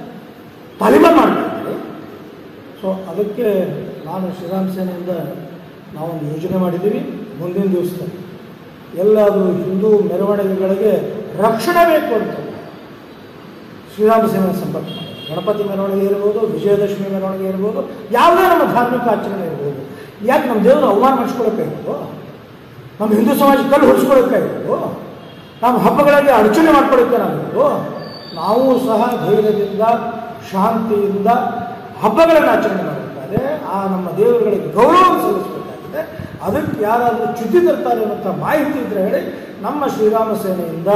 ತಾಲಿಬಾನ್ ಮಾಡ್ತಿದ್ದಾರೆ ಸೊ ಅದಕ್ಕೆ ನಾನು ಶ್ರೀರಾಮ್ ಸೇನೆಯಿಂದ ನಾವೊಂದು ಯೋಜನೆ ಮಾಡಿದ್ದೀವಿ. ಮುಂದಿನ ದಿವಸದಲ್ಲಿ. ಎಲ್ಲಾದರೂ ಹಿಂದೂ ಮೆರವಣಿಗೆಗಳಿಗೆ ರಕ್ಷಣೆ ಬೇಕು ಅಂತ. ಶ್ರೀರಾಮ ಸೇವನ ಸಂಪರ್ಕ. ಗಣಪತಿ ಮೆರವಣಿಗೆ ಇರ್ಬೋದು, ವಿಜಯದಶಮಿ ಮೆರವಣಿಗೆ ಇರ್ಬೋದು, ಯಾವುದೇ ನಮ್ಮ ಧಾರ್ಮಿಕ ಆಚರಣೆ ಇರ್ಬೋದು. ಯಾಕೆ ನಮ್ಮ ದೇವರು ಅವಮಾನ ಮಾಡಿಸ್ಕೊಳಕ್ಕಾಗಿತ್ತು ನಮ್ಮ ಹಿಂದೂ ಸಮಾಜ ಕಲ್ಲು ಹೊಡಿಸ್ಕೊಳಕ್ಕಾಗಿತ್ತು ನಮ್ಮ ಹಬ್ಬಗಳಿಗೆ ಅಡಚಣೆ ಮಾಡ್ಕೊಳಕ್ಕಾಗಿತ್ತು ನಾವು ಸಹ ಧೈರ್ಯದಿಂದ, ಶಾಂತಿಯಿಂದ ಹಬ್ಬಗಳನ್ನು ಆಚರಣೆ ಮಾಡಬೇಕಾದ್ರೆ ಆ ನಮ್ಮ ದೇವರುಗಳಿಗೆ ಗೌರವ ಸಲ್ಲಿಸಬೇಕಾಗಿದೆ. ಅದಕ್ಕೆ ಯಾರಾದರೂ ಚ್ಯುತಿ ತರ್ತಾರೆ ಅನ್ನೋಂಥ ಮಾಹಿತಿ ಇದ್ರೆ ಹೇಳಿ ನಮ್ಮ ಶ್ರೀರಾಮ ಸೇನೆಯಿಂದ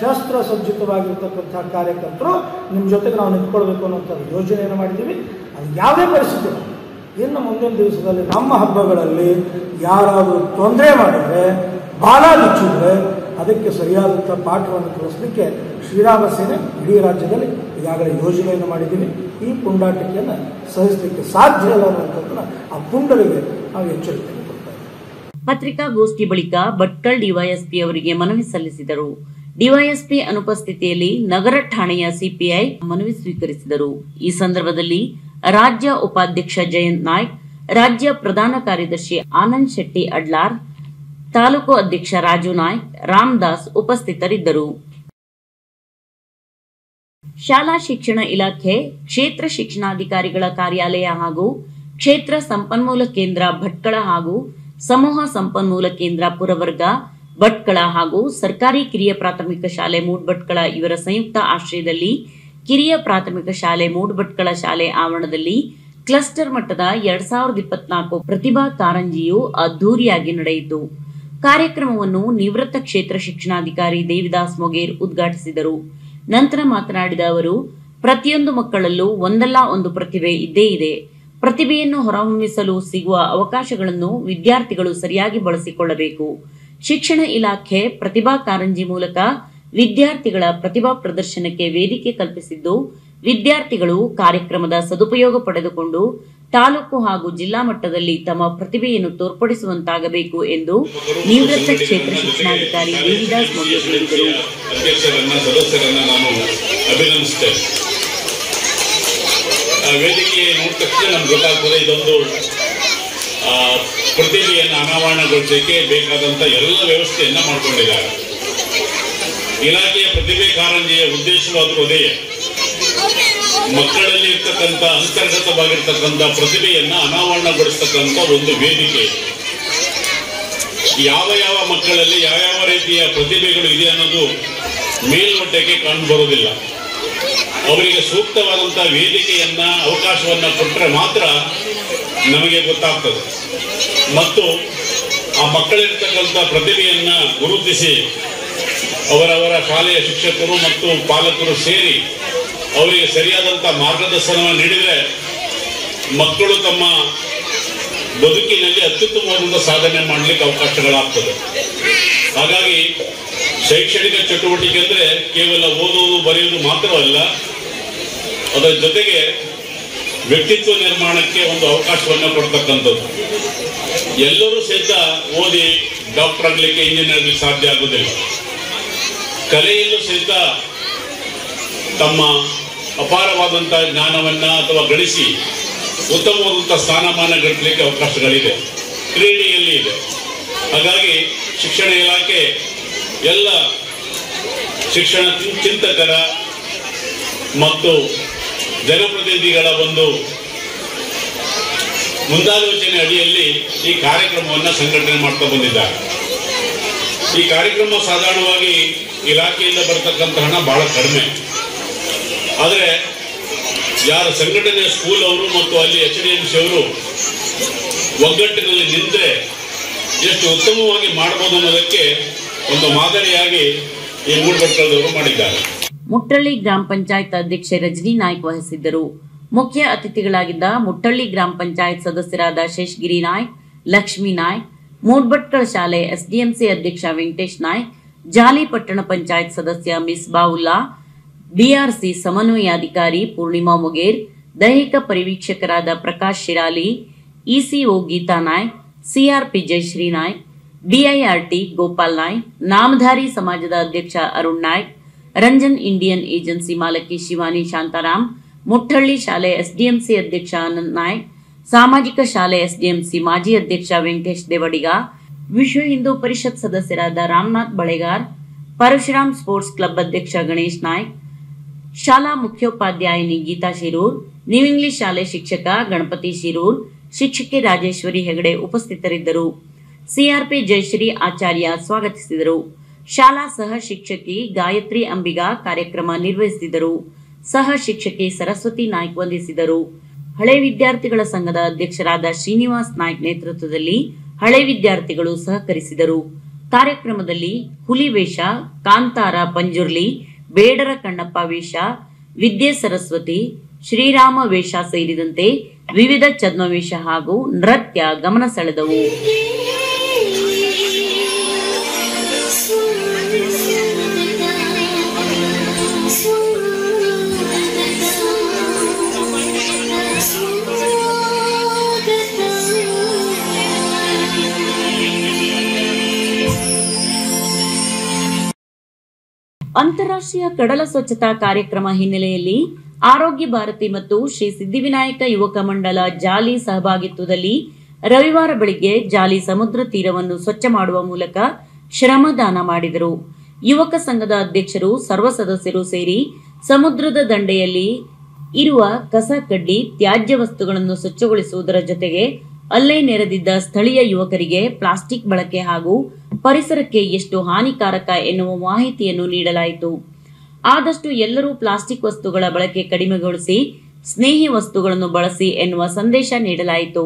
ಶಸ್ತ್ರ ಸಜ್ಜಿತವಾಗಿರ್ತಕ್ಕಂಥ ಕಾರ್ಯಕರ್ತರು ನಿಮ್ಮ ಜೊತೆಗೆ ನಾವು ನಿಂತ್ಕೊಳ್ಬೇಕು ಅನ್ನೋಂಥ ಯೋಜನೆಯನ್ನು ಮಾಡಿದ್ದೀವಿ. ಅದು ಯಾವುದೇ ಪರಿಸ್ಥಿತಿ. ಇನ್ನು ಮುಂದಿನ ದಿವಸದಲ್ಲಿ ನಮ್ಮ ಹಬ್ಬಗಳಲ್ಲಿ ಯಾರಾದರೂ ತೊಂದರೆ ಮಾಡಿದರೆ, ಬಾಲ ಬಿಚ್ಚಿದ್ರೆ ಅದಕ್ಕೆ ಸರಿಯಾದಂಥ ಪಾಠವನ್ನು ಕಲಿಸಲಿಕ್ಕೆ ಶ್ರೀರಾಮ ಸೇನೆ ಇಡೀ ರಾಜ್ಯದಲ್ಲಿ ಈಗಾಗಲೇ ಯೋಜನೆಯನ್ನು ಮಾಡಿದ್ದೀವಿ. ಈ ಪುಂಡಾಟಿಕೆಯನ್ನು ಸಹಿಸಲಿಕ್ಕೆ ಸಾಧ್ಯ ಇಲ್ಲ ಅನ್ನೋಂಥದ್ದನ್ನು ಆ ಪುಂಡರಿಗೆ ನಾವು ಇದ್ದೀವಿ ಪತ್ರಿಕಾಗೋಷ್ಠಿ ಬಳಿಕ ಭಟ್ಕಳ್ ಡಿವೈಎಸ್ಪಿ ಅವರಿಗೆ ಮನವಿ ಸಲ್ಲಿಸಿದರು. ಡಿವೈಎಸ್ಪಿ ಅನುಪಸ್ಥಿತಿಯಲ್ಲಿ ನಗರ ಠಾಣೆಯ ಸಿಪಿಐ ಮನವಿ ಸ್ವೀಕರಿಸಿದರು. ಈ ಸಂದರ್ಭದಲ್ಲಿ ರಾಜ್ಯ ಉಪಾಧ್ಯಕ್ಷ ಜಯಂತ್ ನಾಯ್ಕ್, ರಾಜ್ಯ ಪ್ರಧಾನ ಕಾರ್ಯದರ್ಶಿ ಆನಂದ್ ಶೆಟ್ಟಿ ಅಡ್ಲಾರ್, ತಾಲೂಕು ಅಧ್ಯಕ್ಷ ರಾಜು ನಾಯ್ಕ್, ರಾಮದಾಸ್ ಉಪಸ್ಥಿತರಿದ್ದರು. ಶಾಲಾ ಶಿಕ್ಷಣ ಇಲಾಖೆ, ಕ್ಷೇತ್ರ ಶಿಕ್ಷಣಾಧಿಕಾರಿಗಳ ಕಾರ್ಯಾಲಯ ಹಾಗೂ ಕ್ಷೇತ್ರ ಸಂಪನ್ಮೂಲ ಕೇಂದ್ರ ಭಟ್ಕಳ ಹಾಗೂ ಸಮೂಹ ಸಂಪನ್ಮೂಲ ಕೇಂದ್ರ ಪುರವರ್ಗ, ಭಟ್ಕಳ ಹಾಗೂ ಸರ್ಕಾರಿ ಕಿರಿಯ ಪ್ರಾಥಮಿಕ ಶಾಲೆ ಮೂಡ್ಭಟ್ಕಳ ಇವರ ಸಂಯುಕ್ತ ಆಶ್ರಯದಲ್ಲಿ ಕಿರಿಯ ಪ್ರಾಥಮಿಕ ಶಾಲೆ ಮೂಡ್ಭಟ್ಕಳ ಶಾಲೆ ಆವರಣದಲ್ಲಿ ಕ್ಲಸ್ಟರ್ ಮಟ್ಟದ ಎರಡ್ ಸಾವಿರದ ಇಪ್ಪತ್ನಾಲ್ಕು ಪ್ರತಿಭಾ ಕಾರಂಜಿಯು ಅದ್ದೂರಿಯಾಗಿ ನಡೆಯಿತು. ಕಾರ್ಯಕ್ರಮವನ್ನು ನಿವೃತ್ತ ಕ್ಷೇತ್ರ ಶಿಕ್ಷಣಾಧಿಕಾರಿ ದೇವಿದಾಸ್ ಮೊಗೇರ್ ಉದ್ಘಾಟಿಸಿದರು. ನಂತರ ಮಾತನಾಡಿದ ಅವರು, ಪ್ರತಿಯೊಂದು ಮಕ್ಕಳಲ್ಲೂ ಒಂದಲ್ಲ ಒಂದು ಪ್ರತಿಭೆ ಇದ್ದೇ ಇದೆ. ಪ್ರತಿಭೆಯನ್ನು ಹೊರಹೊಮ್ಮಿಸಲು ಸಿಗುವ ಅವಕಾಶಗಳನ್ನು ವಿದ್ಯಾರ್ಥಿಗಳು ಸರಿಯಾಗಿ ಬಳಸಿಕೊಳ್ಳಬೇಕು. ಶಿಕ್ಷಣ ಇಲಾಖೆ ಪ್ರತಿಭಾ ಕಾರಂಜಿ ಮೂಲಕ ವಿದ್ಯಾರ್ಥಿಗಳ ಪ್ರತಿಭಾ ಪ್ರದರ್ಶನಕ್ಕೆ ವೇದಿಕೆ ಕಲ್ಪಿಸಿದ್ದು, ವಿದ್ಯಾರ್ಥಿಗಳು ಕಾರ್ಯಕ್ರಮದ ಸದುಪಯೋಗ ಪಡೆದುಕೊಂಡು ತಾಲೂಕು ಹಾಗೂ ಜಿಲ್ಲಾ ಮಟ್ಟದಲ್ಲಿ ತಮ್ಮ ಪ್ರತಿಭೆಯನ್ನು ತೋರ್ಪಡಿಸುವಂತಾಗಬೇಕು ಎಂದು ನಿವೃತ್ತ ಕ್ಷೇತ್ರ ಶಿಕ್ಷಣಾಧಿಕಾರಿ ದೇವಿದಾಸ್ ಮೊಗೆ ಹೇಳಿದರು ಅಧ್ಯಕ್ಷರನ್ನ ಸದಸ್ಯರನ್ನ ನಾನು ಅಭಿನಂದಿಸ್ತೇನೆ ಆ ವೇದಿಕೆ ನೋಡಿದ ತಕ್ಷಣ ನಮ್ಗೆ ಗೊತ್ತಾಗ್ತದೆ ಇದೊಂದು ಪ್ರತಿಭೆಯನ್ನು ಅನಾವರಣಗೊಳಿಸಲಿಕ್ಕೆ ಬೇಕಾದಂತ ಎಲ್ಲ ವ್ಯವಸ್ಥೆಯನ್ನ ಮಾಡಿಕೊಂಡಿದ್ದಾರೆ. ಇಲಾಖೆಯ ಪ್ರತಿಭೆ ಕಾರಂಜಿಯ ಉದ್ದೇಶವಾದರೂ ಅದೇ. ಮಕ್ಕಳಲ್ಲಿ ಇರ್ತಕ್ಕಂಥ ಅಂತರ್ಗತವಾಗಿರ್ತಕ್ಕಂಥ ಪ್ರತಿಭೆಯನ್ನ ಅನಾವರಣಗೊಳಿಸ್ತಕ್ಕಂಥ ಒಂದು ವೇದಿಕೆ. ಯಾವ ಯಾವ ಮಕ್ಕಳಲ್ಲಿ ಯಾವ ಯಾವ ರೀತಿಯ ಪ್ರತಿಭೆಗಳು ಇದೆ ಅನ್ನೋದು ಮೇಲ್ಮಟ್ಟಕ್ಕೆ ಕಂಡು ಬರೋದಿಲ್ಲ. ಅವರಿಗೆ ಸೂಕ್ತವಾದಂತಹ ವೇದಿಕೆಯನ್ನ, ಅವಕಾಶವನ್ನ ಕೊಟ್ಟರೆ ಮಾತ್ರ ನಮಗೆ ಗೊತ್ತಾಗ್ತದೆ. ಮತ್ತು ಆ ಮಕ್ಕಳಿರ್ತಕ್ಕಂಥ ಪ್ರತಿಭೆಯನ್ನ ಗುರುತಿಸಿ ಅವರವರ ಶಾಲೆಯ ಶಿಕ್ಷಕರು ಮತ್ತು ಪಾಲಕರು ಸೇರಿ ಅವರಿಗೆ ಸರಿಯಾದಂಥ ಮಾರ್ಗದರ್ಶನವನ್ನು ನೀಡಿದರೆ ಮಕ್ಕಳು ತಮ್ಮ ಬದುಕಿನಲ್ಲಿ ಅತ್ಯುತ್ತಮವಾದಂಥ ಸಾಧನೆ ಮಾಡಲಿಕ್ಕೆ ಅವಕಾಶಗಳಾಗ್ತದೆ. ಹಾಗಾಗಿ ಶೈಕ್ಷಣಿಕ ಚಟುವಟಿಕೆ ಅಂದರೆ ಕೇವಲ ಓದುವುದು, ಬರೆಯುವುದು ಮಾತ್ರವಲ್ಲ ಅದರ ಜೊತೆಗೆ ವ್ಯಕ್ತಿತ್ವ ನಿರ್ಮಾಣಕ್ಕೆ ಒಂದು ಅವಕಾಶವನ್ನು ಕೊಡ್ತಕ್ಕಂಥದ್ದು. ಎಲ್ಲರೂ ಸಹಿತ ಓದಿ ಡಾಕ್ಟರ್ ಆಗಲಿಕ್ಕೆ ಇಂಜಿನಿಯರ್ ಆಗಲಿಕ್ಕೆ ಸಾಧ್ಯ ಆಗುವುದಿಲ್ಲ ಕಲೆಯಲ್ಲೂ ಸಹಿತ ತಮ್ಮ ಅಪಾರವಾದಂಥ ಜ್ಞಾನವನ್ನ ಅಥವಾ ಗಳಿಸಿ ಉತ್ತಮವಾದಂಥ ಸ್ಥಾನಮಾನ ಗಳಿಸಲಿಕ್ಕೆ ಅವಕಾಶಗಳಿದೆ. ಕ್ರೀಡೆಯಲ್ಲಿ ಇದೆ. ಹಾಗಾಗಿ ಶಿಕ್ಷಣ ಇಲಾಖೆ ಎಲ್ಲ ಶಿಕ್ಷಣ ಚಿಂತಕರ ಮತ್ತು ಜನಪ್ರತಿನಿಧಿಗಳ ಒಂದು ಮುಂದಾಲೋಚನೆ ಅಡಿಯಲ್ಲಿ ಈ ಕಾರ್ಯಕ್ರಮವನ್ನು ಸಂಘಟನೆ ಮಾಡ್ತಾ ಬಂದಿದ್ದಾರೆ. ಈ ಕಾರ್ಯಕ್ರಮ ಸಾಧಾರಣವಾಗಿ ಇಲಾಖೆಯಿಂದ ಬರತಕ್ಕಂಥ ಹಣ ಬಹಳ ಕಡಿಮೆ. ಆದರೆ ಯಾರ ಸಂಘಟನೆ ಸ್ಕೂಲ್ ಅವರು ಮತ್ತು ಅಲ್ಲಿ ಎಚ್ ಡಿ ಎಂ ಸಿ ಅವರು ಒಗ್ಗಟ್ಟಿನಲ್ಲಿ ನಿಂತರೆ ಎಷ್ಟು ಉತ್ತಮವಾಗಿ ಮಾಡಬಹುದು ಅನ್ನೋದಕ್ಕೆ ಒಂದು ಮಾದರಿಯಾಗಿ ಈ ಮೂಡ್ಬಟ್ಟದವರು ಮಾಡಿದ್ದಾರೆ. ಮುಟ್ಟಳ್ಳಿ ಗ್ರಾಮ ಪಂಚಾಯತ್ ಅಧ್ಯಕ್ಷೆ ರಜನಿ ನಾಯ್ಕ್ ವಹಿಸಿದ್ದರು. ಮುಖ್ಯ ಅತಿಥಿಗಳಾಗಿದ್ದ ಮುಟ್ಟಳ್ಳಿ ಗ್ರಾಮ ಪಂಚಾಯತ್ ಸದಸ್ಯರಾದ ಶೇಷಗಿರಿ ನಾಯ್ಕ್, ಲಕ್ಷ್ಮೀ ನಾಯ್ಕ್ ಮೂಡ್ಬಟ್ಕಳ ಶಾಲೆ ಎಸ್ಡಿಎಂಸಿ ಅಧ್ಯಕ್ಷ ವೆಂಕಟೇಶ್ ನಾಯ್ಕ್, ಜಾಲಿ ಪಟ್ಟಣ ಪಂಚಾಯತ್ ಸದಸ್ಯ ಮಿಸ್ ಬಾವುಲ್ಲಾ ಬಿಆರ್ಸಿ ಸಮನ್ವಯಾಧಿಕಾರಿ ಪೂರ್ಣಿಮಾ ಮುಗೇರ್, ದೈಹಿಕ ಪರಿವೀಕ್ಷಕರಾದ Prakash Shirali, ECO Geeta Naik, CRP Jayashree Naik, DIRT Gopal Naik, Namadhari ಸಮಾಜದ ಅಧ್ಯಕ್ಷ ಅರುಣ್ ನಾಯ್ಕ್ ರಂಜನ್ ಇಂಡಿಯನ್ ಏಜೆನ್ಸಿ ಮಾಲಕಿ ಶಿವಾನಿ ಶಾಂತಾರಾಮ್ ಮುಟ್ಟಳ್ಳಿ ಶಾಲೆ ಎಸ್ಡಿಎಂಸಿ ಅಧ್ಯಕ್ಷ ಆನಂದ್ ನಾಯ್ಕ್, ಸಾಮಾಜಿಕ ಶಾಲೆ ಎಸ್ಡಿಎಂಸಿ ಮಾಜಿ ಅಧ್ಯಕ್ಷ ವೆಂಕಟೇಶ್ ದೇವಡಿಗ, ವಿಶ್ವ ಹಿಂದೂ ಪರಿಷತ್ ಸದಸ್ಯರಾದ ರಾಮನಾಥ್ ಬಳೆಗಾರ್, ಪರಶುರಾಮ್ ಸ್ಪೋರ್ಟ್ಸ್ ಕ್ಲಬ್ ಅಧ್ಯಕ್ಷ ಗಣೇಶ್ ನಾಯ್ಕ್, ಶಾಲಾ ಮುಖ್ಯೋಪಾಧ್ಯಾಯಿನಿ ಗೀತಾ ಶಿರೂರ್, ನ್ಯೂ ಇಂಗ್ಲಿಷ್ ಶಾಲೆ ಶಿಕ್ಷಕ ಗಣಪತಿ ಶಿರೂರ್, ಶಿಕ್ಷಕಿ ರಾಜೇಶ್ವರಿ ಹೆಗಡೆ ಉಪಸ್ಥಿತರಿದ್ದರು. ಸಿಆರ್ಪಿ ಜಯಶ್ರೀ ಆಚಾರ್ಯ ಸ್ವಾಗತಿಸಿದರು. ಶಾಲಾ ಸಹ ಶಿಕ್ಷಕಿ ಗಾಯತ್ರಿ ಅಂಬಿಗಾ ಕಾರ್ಯಕ್ರಮ ನಿರ್ವಹಿಸಿದರು. ಸಹ ಶಿಕ್ಷಕಿ ಸರಸ್ವತಿ ನಾಯ್ಕ್ ವಂದಿಸಿದರು. ಹಳೆ ವಿದ್ಯಾರ್ಥಿಗಳ ಸಂಘದ ಅಧ್ಯಕ್ಷರಾದ ಶ್ರೀನಿವಾಸ್ ನಾಯ್ಕ್ ನೇತೃತ್ವದಲ್ಲಿ ಹಳೆ ವಿದ್ಯಾರ್ಥಿಗಳು ಸಹಕರಿಸಿದರು. ಕಾರ್ಯಕ್ರಮದಲ್ಲಿ ಹುಲಿ ವೇಷ, ಕಾಂತಾರ ಪಂಜುರ್ಲಿ, ಬೇಡರ ಕಣ್ಣಪ್ಪ ವೇಷ, ವಿದ್ಯೆ ಸರಸ್ವತಿ, ಶ್ರೀರಾಮ ವೇಷ ಸೇರಿದಂತೆ ವಿವಿಧ ಛದ್ಮವೇಷ ಹಾಗೂ ನೃತ್ಯ ಗಮನ ಸೆಳೆದವು. ಅಂತಾರಾಷ್ಟ್ರೀಯ ಕಡಲ ಸ್ವಚ್ಛತಾ ಕಾರ್ಯಕ್ರಮ ಹಿನ್ನೆಲೆಯಲ್ಲಿ ಆರೋಗ್ಯ ಭಾರತಿ ಮತ್ತು ಶ್ರೀ ಸಿದ್ಧಿವಿನಾಯಕ ಯುವಕ ಮಂಡಲ ಜಾಲಿ ಸಹಭಾಗಿತ್ವದಲ್ಲಿ ರವಿವಾರ ಬೆಳಿಗ್ಗೆ ಜಾಲಿ ಸಮುದ್ರ ತೀರವನ್ನು ಸ್ವಚ್ಛ ಮಾಡುವ ಮೂಲಕ ಶ್ರಮದಾನ ಮಾಡಿದರು. ಯುವಕ ಸಂಘದ ಅಧ್ಯಕ್ಷರು, ಸರ್ವ ಸದಸ್ಯರು ಸೇರಿ ಸಮುದ್ರದ ದಂಡೆಯಲ್ಲಿ ಇರುವ ಕಸ, ಕಡ್ಡಿ, ತ್ಯಾಜ್ಯ ವಸ್ತುಗಳನ್ನು ಸ್ವಚ್ಛಗೊಳಿಸುವುದರ ಜೊತೆಗೆ ಅಲ್ಲೇ ನೆರೆದಿದ್ದ ಸ್ಥಳೀಯ ಯುವಕರಿಗೆ ಪ್ಲಾಸ್ಟಿಕ್ ಬಳಕೆ ಹಾಗೂ ಪರಿಸರಕ್ಕೆ ಎಷ್ಟು ಹಾನಿಕಾರಕ ಎನ್ನುವ ಮಾಹಿತಿಯನ್ನು ನೀಡಲಾಯಿತು. ಆದಷ್ಟು ಎಲ್ಲರೂ ಪ್ಲಾಸ್ಟಿಕ್ ವಸ್ತುಗಳ ಬಳಕೆ ಕಡಿಮೆಗೊಳಿಸಿ, ಸ್ನೇಹಿ ವಸ್ತುಗಳನ್ನು ಬಳಸಿ ಎನ್ನುವ ಸಂದೇಶ ನೀಡಲಾಯಿತು.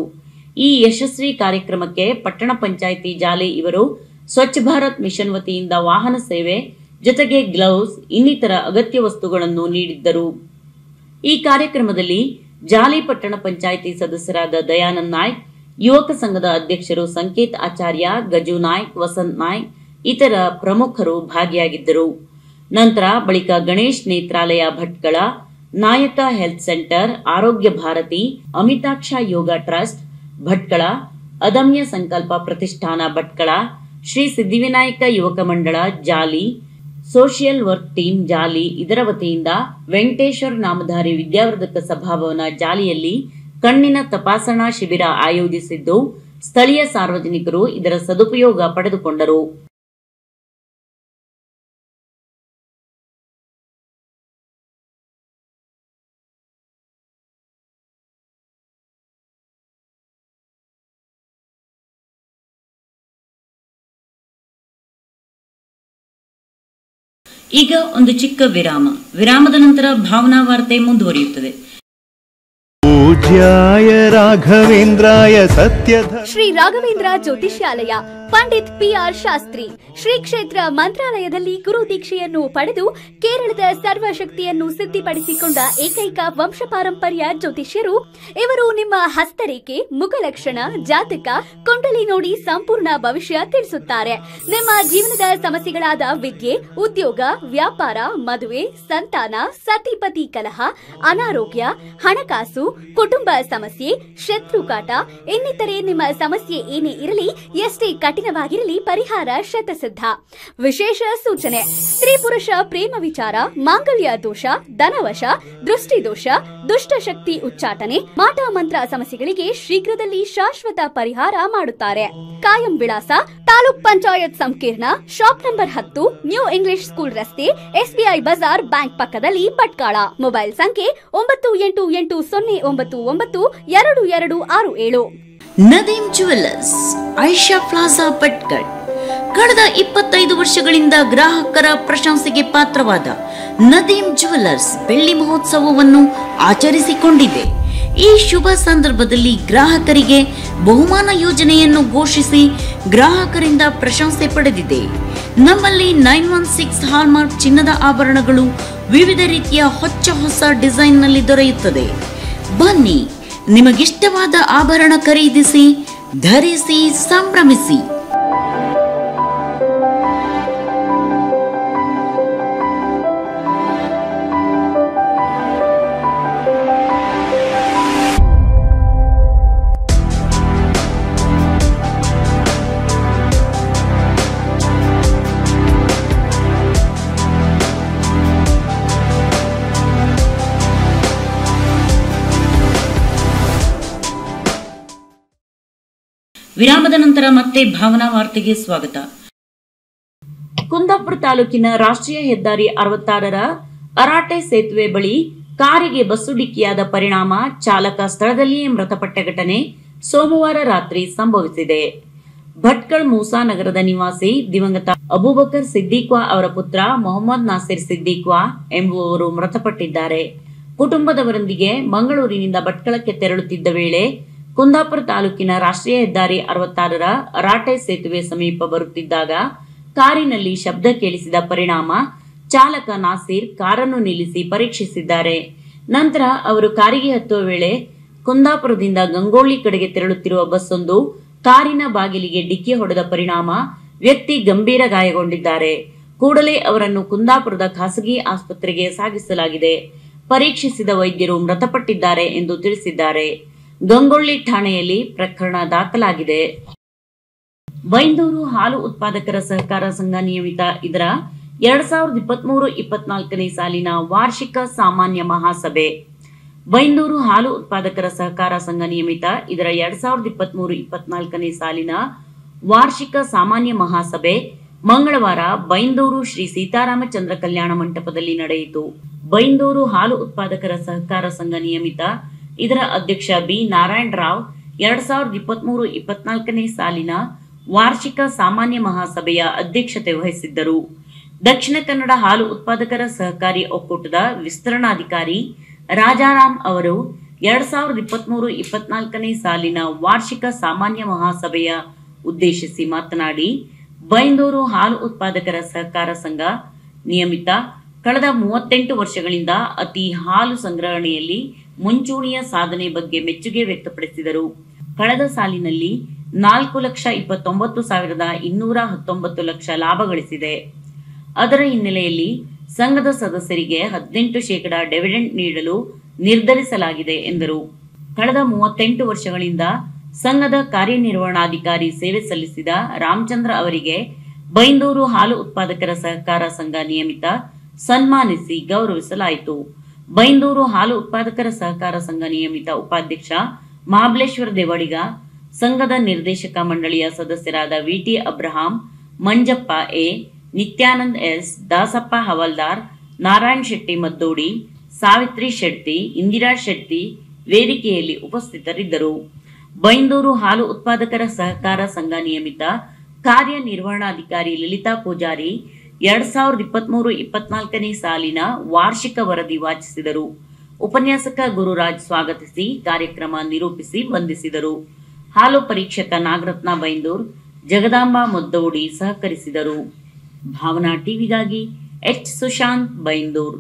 ಈ ಯಶಸ್ವಿ ಕಾರ್ಯಕ್ರಮಕ್ಕೆ ಪಟ್ಟಣ ಪಂಚಾಯಿತಿ ಜಾಲಿ ಇವರು ಸ್ವಚ್ಛ ಭಾರತ್ ಮಿಷನ್ ವತಿಯಿಂದ ವಾಹನ ಸೇವೆ, ಜೊತೆಗೆ ಗ್ಲೌಸ್, ಇನ್ನಿತರ ಅಗತ್ಯ ವಸ್ತುಗಳನ್ನು ನೀಡಿದ್ದರು. ಈ ಕಾರ್ಯಕ್ರಮದಲ್ಲಿ ಜಾಲಿ ಪಟ್ಟಣ ಪಂಚಾಯಿತಿ ಸದಸ್ಯರಾದ ದಯಾನಂದ್ ನಾಯ್ಕ್ ಯುವಕ ಸಂಘದ ಅಧ್ಯಕ್ಷರು ಸಂಕೇತ್ ಆಚಾರ್ಯ, ಗಜು ನಾಯ್ಕ್, ವಸಂತ್ ನಾಯ್ಕ್, ಇತರ ಪ್ರಮುಖರು ಭಾಗಿಯಾಗಿದ್ದರು. ನಂತರ ಬಳಿಕ ಗಣೇಶ್ ನೇತ್ರಾಲಯ Bhatkal, Nayaka health centre, Arogya Bharati, Amitaksha Yoga trust Bhatkal, Adamya Sankalpa Pratishthana Bhatkal, Shri Siddhivinayaka Yuvaka Mandala Jali, social work team Jali, ಇದರ ವತಿಯಿಂದ ವೆಂಕಟೇಶ್ವರ ನಾಮಧಾರಿ ವಿದ್ಯಾವರ್ಧಕ ಸಭಾಭವನ ಜಾಲಿಯಲ್ಲಿ ಕಣ್ಣಿನ ತಪಾಸಣಾ ಶಿಬಿರ ಆಯೋಜಿಸಿದ್ದು ಸ್ಥಳೀಯ ಸಾರ್ವಜನಿಕರು ಇದರ ಸದುಪಯೋಗ ಪಡೆದುಕೊಂಡರು. ಈಗ ಒಂದು ಚಿಕ್ಕ ವಿರಾಮ. ವಿರಾಮದ ನಂತರ ಭಾವನಾ ವಾರ್ತೆ ಮುಂದುವರಿಯುತ್ತದೆ. ಧ್ಯಾಯ ರಾಘವೇಂದ್ರಾಯ ಸತ್ಯ ಶ್ರೀ ರಾಘವೇಂದ್ರ ಜ್ಯೋತಿಷ್ಯಾಲಯ ಪಂಡಿತ್ ಪಿ ಆರ್ ಶಾಸ್ತ್ರಿ. ಶ್ರೀ ಕ್ಷೇತ್ರ ಮಂತ್ರಾಲಯದಲ್ಲಿ ಗುರು ದೀಕ್ಷೆಯನ್ನು ಪಡೆದು ಕೇರಳದ ಸರ್ವಶಕ್ತಿಯನ್ನು ಸಿದ್ಧಿಪಡಿಸಿಕೊಂಡ ಏಕೈಕ ವಂಶ ಪಾರಂಪರ್ಯ ಜ್ಯೋತಿಷ್ಯರು, ಇವರು ನಿಮ್ಮ ಹಸ್ತರೇಖೆ ಮುಖಲಕ್ಷಣ ಜಾತಕ, ಕುಂಡಲಿ ನೋಡಿ ಸಂಪೂರ್ಣ ಭವಿಷ್ಯ ತಿಳಿಸುತ್ತಾರೆ. ನಿಮ್ಮ ಜೀವನದ ಸಮಸ್ಯೆಗಳಾದ ವಿದ್ಯೆ, ಉದ್ಯೋಗ, ವ್ಯಾಪಾರ, ಮದುವೆ, ಸಂತಾನ, ಸತಿಪತಿ ಕಲಹ, ಅನಾರೋಗ್ಯ, ಹಣಕಾಸು, ಕುಟುಂಬ ಸಮಸ್ಯೆ ಶತ್ರುಕಾಟ ಇನ್ನಿತರೆ ನಿಮ್ಮ ಸಮಸ್ಯೆ ಏನೇ ಇರಲಿ, ಎಷ್ಟೇ ಕಠಿಣವಾಗಿರಲಿ ಪರಿಹಾರ ಶತಸಿದ್ಧ. ವಿಶೇಷ ಸೂಚನೆ. ಸ್ತ್ರೀ ಪುರುಷ ಪ್ರೇಮ ವಿಚಾರ, ಮಾಂಗಲ್ಯ ದೋಷ, ಧನವಶ, ದೃಷ್ಟಿ ದೋಷ ದುಷ್ಟಶಕ್ತಿ ಉಚ್ಚಾಟನೆ ಮಾಟ ಮಂತ್ರ ಸಮಸ್ಯೆಗಳಿಗೆ ಶೀಘ್ರದಲ್ಲಿ ಶಾಶ್ವತ ಪರಿಹಾರ ಮಾಡುತ್ತಾರೆ. ಕಾಯಂ ವಿಳಾಸ, ತಾಲೂಕ್ ಪಂಚಾಯತ್ ಸಂಕೀರ್ಣ, ಶಾಪ್ ನಂಬರ್ ಹತ್ತು, ನ್ಯೂ ಇಂಗ್ಲಿಷ್ ಸ್ಕೂಲ್ ರಸ್ತೆ, ಎಸ್ಬಿಐ ಬಜಾರ್ ಬ್ಯಾಂಕ್ ಪಕ್ಕದಲ್ಲಿ ಪಟ್ಕಾಳ. ಮೊಬೈಲ್ ಸಂಖ್ಯೆ ಒಂಬತ್ತು ಎಂಟು ಎಂಟು ಸೊನ್ನೆ ಒಂಬತ್ತು ಒಂಬತ್ತು ಎರಡು ಎರಡು ಆರು ಏಳು. ನದೀಂ ಜುವೆಲ್ಲರ್ಸ್ ಐಷಾ ಪ್ಲಾಜಾ ಭಟ್ಕಳ್ ಕಳೆದ ಇಪ್ಪತ್ತೈದು ವರ್ಷಗಳಿಂದ ಗ್ರಾಹಕರ ಪ್ರಶಂಸೆಗೆ ಪಾತ್ರವಾದ ನದೀಮ್ ಜುವೆಲ್ಲರ್ಸ್ ಬೆಳ್ಳಿ ಮಹೋತ್ಸವವನ್ನು ಆಚರಿಸಿಕೊಂಡಿದೆ. ಈ ಶುಭ ಸಂದರ್ಭದಲ್ಲಿ ಗ್ರಾಹಕರಿಗೆ ಬಹುಮಾನ ಯೋಜನೆಯನ್ನು ಘೋಷಿಸಿ ಗ್ರಾಹಕರಿಂದ ಪ್ರಶಂಸೆ ಪಡೆದಿದೆ. ನಮ್ಮಲ್ಲಿ ನೈನ್ ಒನ್ ಸಿಕ್ಸ್ ಹಾಲ್ಮಾರ್ಕ್ ಚಿನ್ನದ ಆಭರಣಗಳು ವಿವಿಧ ರೀತಿಯ ಹೊಚ್ಚ ಹೊಸ ಡಿಸೈನ್ನಲ್ಲಿ ದೊರೆಯುತ್ತದೆ. ಬನ್ನಿ ನಿಮಗಿಷ್ಟವಾದ ಆಭರಣ ಖರೀದಿಸಿ ಧರಿಸಿ ಸಂಭ್ರಮಿಸಿ. ನಂತರ ಮತ್ತೆ ಭಾವನಾ ವಾರ್ತೆಗೆ ಸ್ವಾಗತ. ಕುಂದಾಪುರ ತಾಲೂಕಿನ ರಾಷ್ಟ್ರೀಯ ಹೆದ್ದಾರಿ ಅರವತ್ತಾರರ ಅರಾಟೆ ಸೇತುವೆ ಬಳಿ ಕಾರಿಗೆ ಬಸ್ಸು ಡಿಕ್ಕಿಯಾದ ಪರಿಣಾಮ ಚಾಲಕ ಸ್ಥಳದಲ್ಲಿಯೇ ಮೃತಪಟ್ಟ ಘಟನೆ ಸೋಮವಾರ ರಾತ್ರಿ ಸಂಭವಿಸಿದೆ. ಭಟ್ಕಳ್ ಮೂಸಾ ನಗರದ ನಿವಾಸಿ ದಿವಂಗತ ಅಬೂಬಕರ್ ಸಿದ್ದಿಕ್ವಾ ಅವರ ಪುತ್ರ ಮೊಹಮ್ಮದ್ ನಾಸಿರ್ ಸಿದ್ದಿಕ್ವಾ ಎಂಬುವವರು ಮೃತಪಟ್ಟಿದ್ದಾರೆ. ಕುಟುಂಬದವರೊಂದಿಗೆ ಮಂಗಳೂರಿನಿಂದ ಭಟ್ಕಳಕ್ಕೆ ತೆರಳುತ್ತಿದ್ದ ವೇಳೆ ಕುಂದಾಪುರ ತಾಲೂಕಿನ ರಾಷ್ಟ್ರೀಯ ಹೆದ್ದಾರಿ ಅರವತ್ತಾರರ ರಾಟೆ ಸೇತುವೆ ಸಮೀಪ ಬರುತ್ತಿದ್ದಾಗ ಕಾರಿನಲ್ಲಿ ಶಬ್ದ ಕೇಳಿಸಿದ ಪರಿಣಾಮ ಚಾಲಕ ನಾಸೀರ್ ಕಾರನ್ನು ನಿಲ್ಲಿಸಿ ಪರೀಕ್ಷಿಸಿದ್ದಾರೆ. ನಂತರ ಅವರು ಕಾರಿಗೆ ಹತ್ತುವ ವೇಳೆ ಕುಂದಾಪುರದಿಂದ ಗಂಗೋಳಿ ಕಡೆಗೆ ತೆರಳುತ್ತಿರುವ ಬಸ್ಸೊಂದು ಕಾರಿನ ಬಾಗಿಲಿಗೆ ಡಿಕ್ಕಿ ಹೊಡೆದ ಪರಿಣಾಮ ವ್ಯಕ್ತಿ ಗಂಭೀರ ಗಾಯಗೊಂಡಿದ್ದಾರೆ. ಕೂಡಲೇ ಅವರನ್ನು ಕುಂದಾಪುರದ ಖಾಸಗಿ ಆಸ್ಪತ್ರೆಗೆ ಸಾಗಿಸಲಾಗಿದೆ. ಪರೀಕ್ಷಿಸಿದ ವೈದ್ಯರು ಮೃತಪಟ್ಟಿದ್ದಾರೆ ಎಂದು ತಿಳಿಸಿದ್ದಾರೆ. ಗಂಗೊಳ್ಳಿ ಠಾಣೆಯಲ್ಲಿ ಪ್ರಕರಣ ದಾಖಲಾಗಿದೆ. ಬೈಂದೂರು ಹಾಲು ಉತ್ಪಾದಕರ ಸಹಕಾರ ಸಂಘ ನಿಯಮಿತ ಇದರ ಎರಡ್ ಸಾವಿರದ ಇಪ್ಪತ್ಮೂರು ಇಪ್ಪತ್ನಾಲ್ಕನೇ ಸಾಲಿನ ವಾರ್ಷಿಕ ಸಾಮಾನ್ಯ ಮಹಾಸಭೆ. ಬೈಂದೂರು ಹಾಲು ಉತ್ಪಾದಕರ ಸಹಕಾರ ಸಂಘ ನಿಯಮಿತ ಇದರ ಎರಡ್ ಸಾವಿರದ ಇಪ್ಪತ್ಮೂರು ಇಪ್ಪತ್ನಾಲ್ಕನೇ ಸಾಲಿನ ವಾರ್ಷಿಕ ಸಾಮಾನ್ಯ ಮಹಾಸಭೆ ಮಂಗಳವಾರ ಬೈಂದೂರು ಶ್ರೀ ಸೀತಾರಾಮಚಂದ್ರ ಕಲ್ಯಾಣ ಮಂಟಪದಲ್ಲಿ ನಡೆಯಿತು. ಬೈಂದೂರು ಹಾಲು ಉತ್ಪಾದಕರ ಸಹಕಾರ ಸಂಘ ನಿಯಮಿತ ಇದರ ಅಧ್ಯಕ್ಷ ಬಿ. ನಾರಾಯಣ ರಾವ್ ಎರಡ್ ಸಾವಿರದ ಇಪ್ಪತ್ಮೂರು ಇಪ್ಪತ್ನಾಲ್ಕನೇ ಸಾಲಿನ ವಾರ್ಷಿಕ ಸಾಮಾನ್ಯ ಮಹಾಸಭೆಯ ಅಧ್ಯಕ್ಷತೆ ವಹಿಸಿದ್ದರು. ದಕ್ಷಿಣ ಕನ್ನಡ ಹಾಲು ಉತ್ಪಾದಕರ ಸಹಕಾರಿ ಒಕ್ಕೂಟದ ವಿಸ್ತರಣಾಧಿಕಾರಿ ರಾಜಾರಾಮ್ ಅವರು ಎರಡ್ ಸಾವಿರದ ಇಪ್ಪತ್ಮೂರು ಇಪ್ಪತ್ನಾಲ್ಕನೇ ಸಾಲಿನ ವಾರ್ಷಿಕ ಸಾಮಾನ್ಯ ಮಹಾಸಭೆಯ ಉದ್ದೇಶಿಸಿ ಮಾತನಾಡಿ, ಬೈಂದೂರು ಹಾಲು ಉತ್ಪಾದಕರ ಸಹಕಾರ ಸಂಘ ನಿಯಮಿತ ಕಳೆದ ಮೂವತ್ತೆಂಟು ವರ್ಷಗಳಿಂದ ಅತಿ ಹಾಲು ಸಂಗ್ರಹಣೆಯಲ್ಲಿ ಮುಂಚೂಣಿಯ ಸಾಧನೆ ಬಗ್ಗೆ ಮೆಚ್ಚುಗೆ ವ್ಯಕ್ತಪಡಿಸಿದರು. ಕಳೆದ ಸಾಲಿನಲ್ಲಿ ನಾಲ್ಕು ಲಕ್ಷ ಇಪ್ಪತ್ತೊಂಬತ್ತು ಸಾವಿರದ ಇನ್ನೂರ ಹತ್ತೊಂಬತ್ತು ಲಕ್ಷ ಲಾಭ ಗಳಿಸಿದೆ. ಅದರ ಹಿನ್ನೆಲೆಯಲ್ಲಿ ಸಂಘದ ಸದಸ್ಯರಿಗೆ ಹದಿನೆಂಟು ಶೇಕಡಾ ಡಿವಿಡೆಂಡ್ ನೀಡಲು ನಿರ್ಧರಿಸಲಾಗಿದೆ ಎಂದರು. ಕಳೆದ ಮೂವತ್ತೆಂಟು ವರ್ಷಗಳಿಂದ ಸಂಘದ ಕಾರ್ಯನಿರ್ವಹಣಾಧಿಕಾರಿ ಸೇವೆ ಸಲ್ಲಿಸಿದ ರಾಮಚಂದ್ರ ಅವರಿಗೆ ಬೈಂದೂರು ಹಾಲು ಉತ್ಪಾದಕರ ಸಹಕಾರ ಸಂಘ ನಿಯಮಿತ ಸನ್ಮಾನಿಸಿ ಗೌರವಿಸಲಾಯಿತು. ಬೈಂದೂರು ಹಾಲು ಉತ್ಪಾದಕರ ಸಹಕಾರ ಸಂಘ ನಿಯಮಿತ ಉಪಾಧ್ಯಕ್ಷ ಮಹಾಬಲೇಶ್ವರ ದೇವಡಿಗ, ಸಂಘದ ನಿರ್ದೇಶಕ ಮಂಡಳಿಯ ಸದಸ್ಯರಾದ VT Abraham, Manjappa A, Nityanand S, Dasappa Havaldar, Narayan Shetty Maddodi, Savitri Shetty, Indira Shetty ವೇದಿಕೆಯಲ್ಲಿ ಉಪಸ್ಥಿತರಿದ್ದರು. ಬೈಂದೂರು ಹಾಲು ಉತ್ಪಾದಕರ ಸಹಕಾರ ಸಂಘ ನಿಯಮಿತ ಕಾರ್ಯನಿರ್ವಹಣಾಧಿಕಾರಿ ಲಲಿತಾ ಪೂಜಾರಿ ಎರಡ್ ಸಾವಿರದ ಇಪ್ಪತ್ಮೂರು ಇಪ್ಪತ್ನಾಲ್ಕನೇ ಸಾಲಿನ ವಾರ್ಷಿಕ ವರದಿ ವಾಚಿಸಿದರು. ಉಪನ್ಯಾಸಕ ಗುರುರಾಜ್ ಸ್ವಾಗತಿಸಿ, ಕಾರ್ಯಕ್ರಮ ನಿರೂಪಿಸಿ ವಂದಿಸಿದರು. ಹಾಲು ಪರೀಕ್ಷಕ ನಾಗರತ್ನ ಬೈಂದೂರ್, ಜಗದಾಂಬಾ ಮುದ್ದೋಡಿ ಸಹಕರಿಸಿದರು. ಭಾವನಾ ಟಿವಿಗಾಗಿ ಎಚ್ ಸುಶಾಂತ್ ಬೈಂದೂರ್.